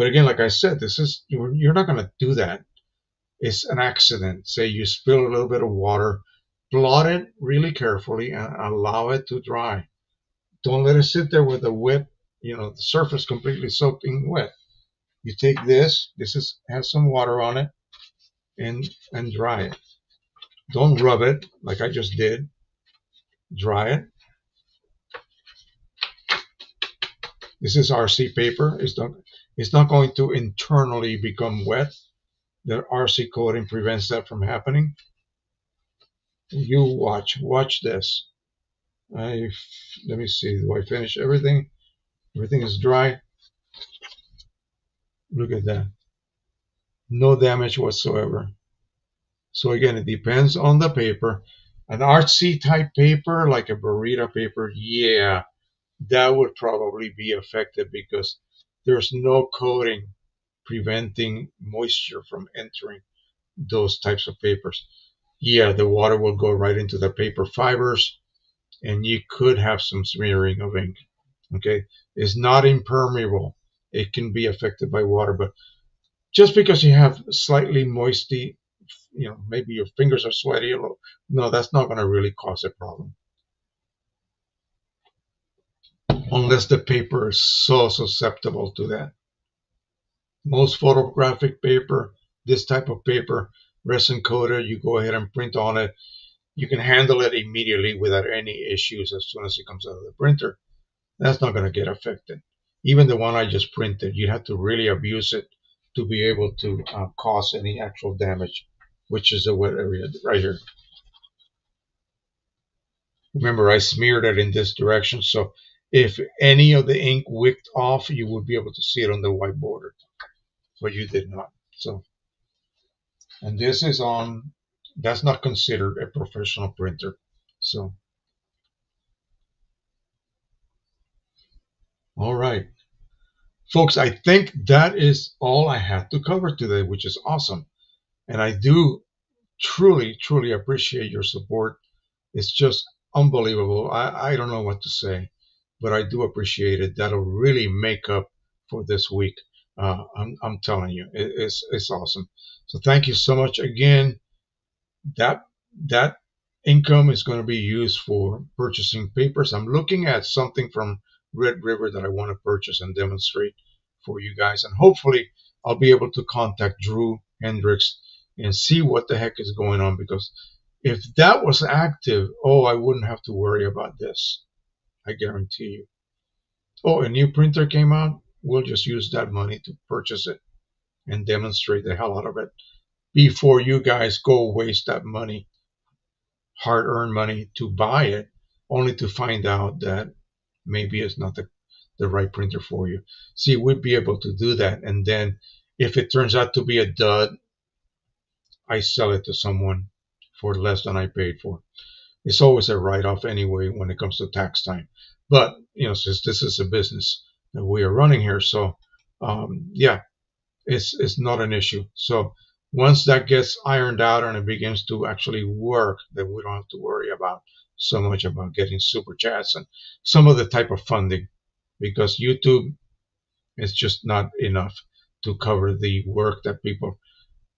But again, like I said, this is you're not going to do that. It's an accident. Say you spill a little bit of water, blot it really carefully and allow it to dry. Don't let it sit there with the wet, you know, the surface completely soaking wet. You take this, this is has some water on it, and and dry it. Don't rub it like I just did. Dry it. This is RC paper. It's not, it's not going to internally become wet. The RC coating prevents that from happening. You watch, watch this. I let me see. Do I finish everything? Everything is dry. Look at that. No damage whatsoever. So again, it depends on the paper. An RC type paper, like a baryta paper, yeah, that would probably be affected because there's no coating preventing moisture from entering those types of papers. Yeah, the water will go right into the paper fibers and you could have some smearing of ink. Okay, it's not impermeable. It can be affected by water, but just because you have slightly moisty, you know, maybe your fingers are sweaty a little, no, that's not going to really cause a problem. Unless the paper is so susceptible to that. Most photographic paper, this type of paper, resin coated, you go ahead and print on it. You can handle it immediately without any issues as soon as it comes out of the printer. That's not going to get affected. Even the one I just printed, you have to really abuse it to be able to uh, cause any actual damage, which is the wet area right here. Remember, I smeared it in this direction, so if any of the ink wicked off, you would be able to see it on the white border, but you did not. So, and this is on, that's not considered a professional printer. So, all right. Folks, I think that is all I have to cover today, which is awesome. And I do truly, truly appreciate your support. It's just unbelievable. I, I don't know what to say but I do appreciate it. That'll really make up for this week. Uh, I'm, I'm telling you, it, it's it's awesome. So thank you so much again. That that income is going to be used for purchasing papers. I'm looking at something from Red River that I want to purchase and demonstrate for you guys. And hopefully, I'll be able to contact Drew Hendricks and see what the heck is going on because if that was active, oh, I wouldn't have to worry about this. I guarantee you. Oh, a new printer came out. We'll just use that money to purchase it and demonstrate the hell out of it before you guys go waste that money, hard earned money to buy it, only to find out that maybe it's not the, the right printer for you. See, we'd be able to do that. And then if it turns out to be a dud, I sell it to someone for less than I paid for. It's always a write off anyway when it comes to tax time. But, you know, since this is a business that we are running here, so um, yeah, it's, it's not an issue. So once that gets ironed out and it begins to actually work, then we don't have to worry about so much about getting super chats and some of the type of funding because YouTube is just not enough to cover the work that people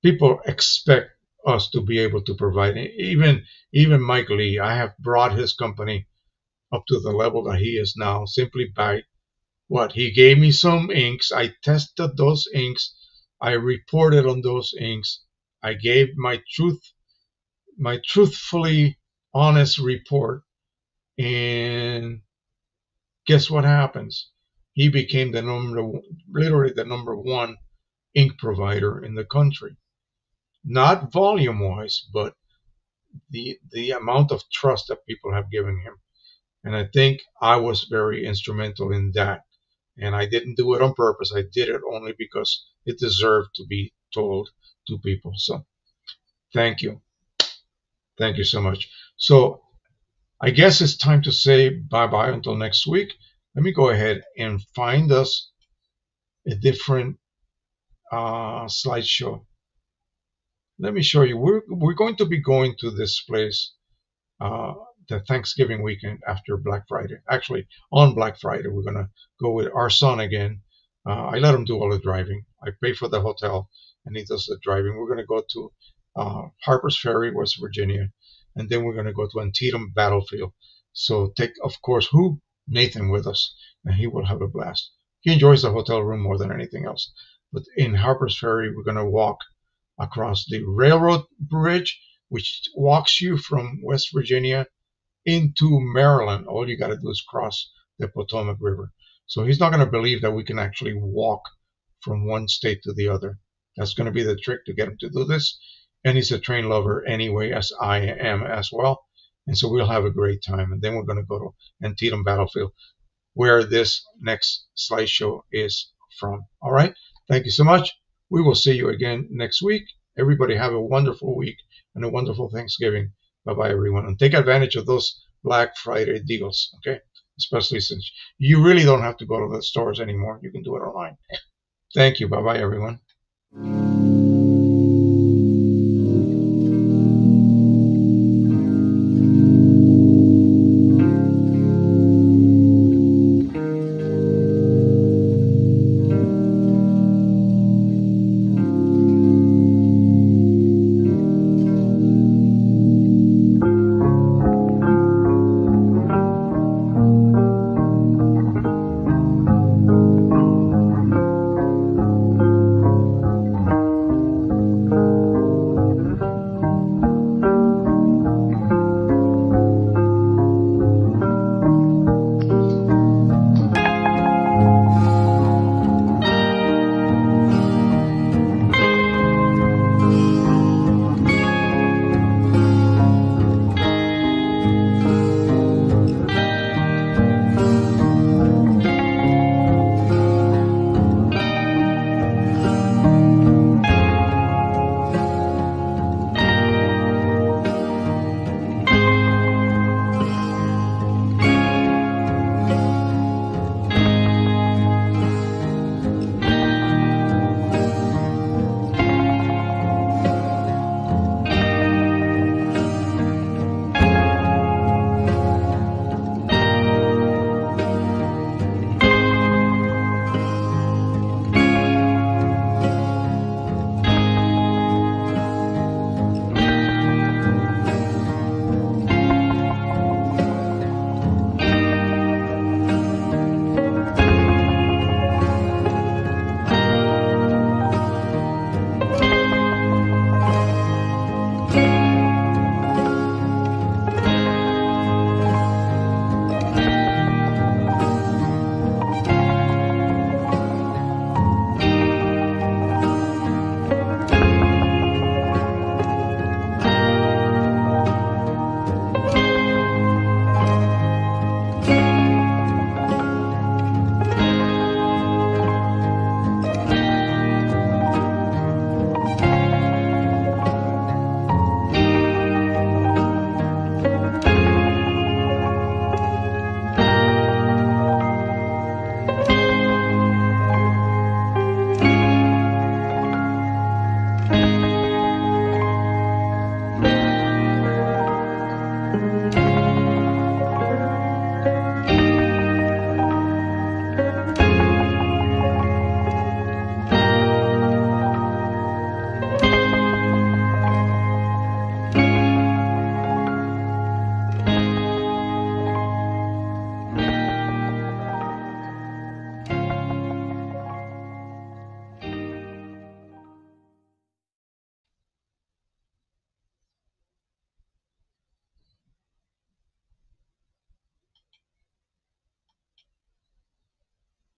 people expect us to be able to provide. Even even Mike Lee, I have brought his company up to the level that he is now simply by what he gave me some inks. I tested those inks. I reported on those inks. I gave my truth, my truthfully honest report, and guess what happens? He became the number, literally the number one ink provider in the country not volume wise, but the the amount of trust that people have given him. And I think I was very instrumental in that. And I didn't do it on purpose. I did it only because it deserved to be told to people. So thank you. Thank you so much. So I guess it's time to say bye bye until next week. Let me go ahead and find us a different uh, slideshow let me show you. We're, we're going to be going to this place uh, the Thanksgiving weekend after Black Friday. Actually, on Black Friday, we're going to go with our son again. Uh, I let him do all the driving. I pay for the hotel, and he does the driving. We're going to go to uh, Harper's Ferry, West Virginia, and then we're going to go to Antietam Battlefield. So take, of course, who? Nathan with us, and he will have a blast. He enjoys the hotel room more than anything else. But in Harper's Ferry, we're going to walk across the railroad bridge, which walks you from West Virginia into Maryland. All you got to do is cross the Potomac River. So he's not going to believe that we can actually walk from one state to the other. That's going to be the trick to get him to do this. And he's a train lover anyway, as I am as well. And so we'll have a great time. And then we're going to go to Antietam Battlefield, where this next slideshow is from. All right. Thank you so much. We will see you again next week. Everybody have a wonderful week and a wonderful Thanksgiving. Bye bye, everyone. And take advantage of those Black Friday deals, okay? Especially since you really don't have to go to the stores anymore. You can do it online. Thank you. Bye bye, everyone.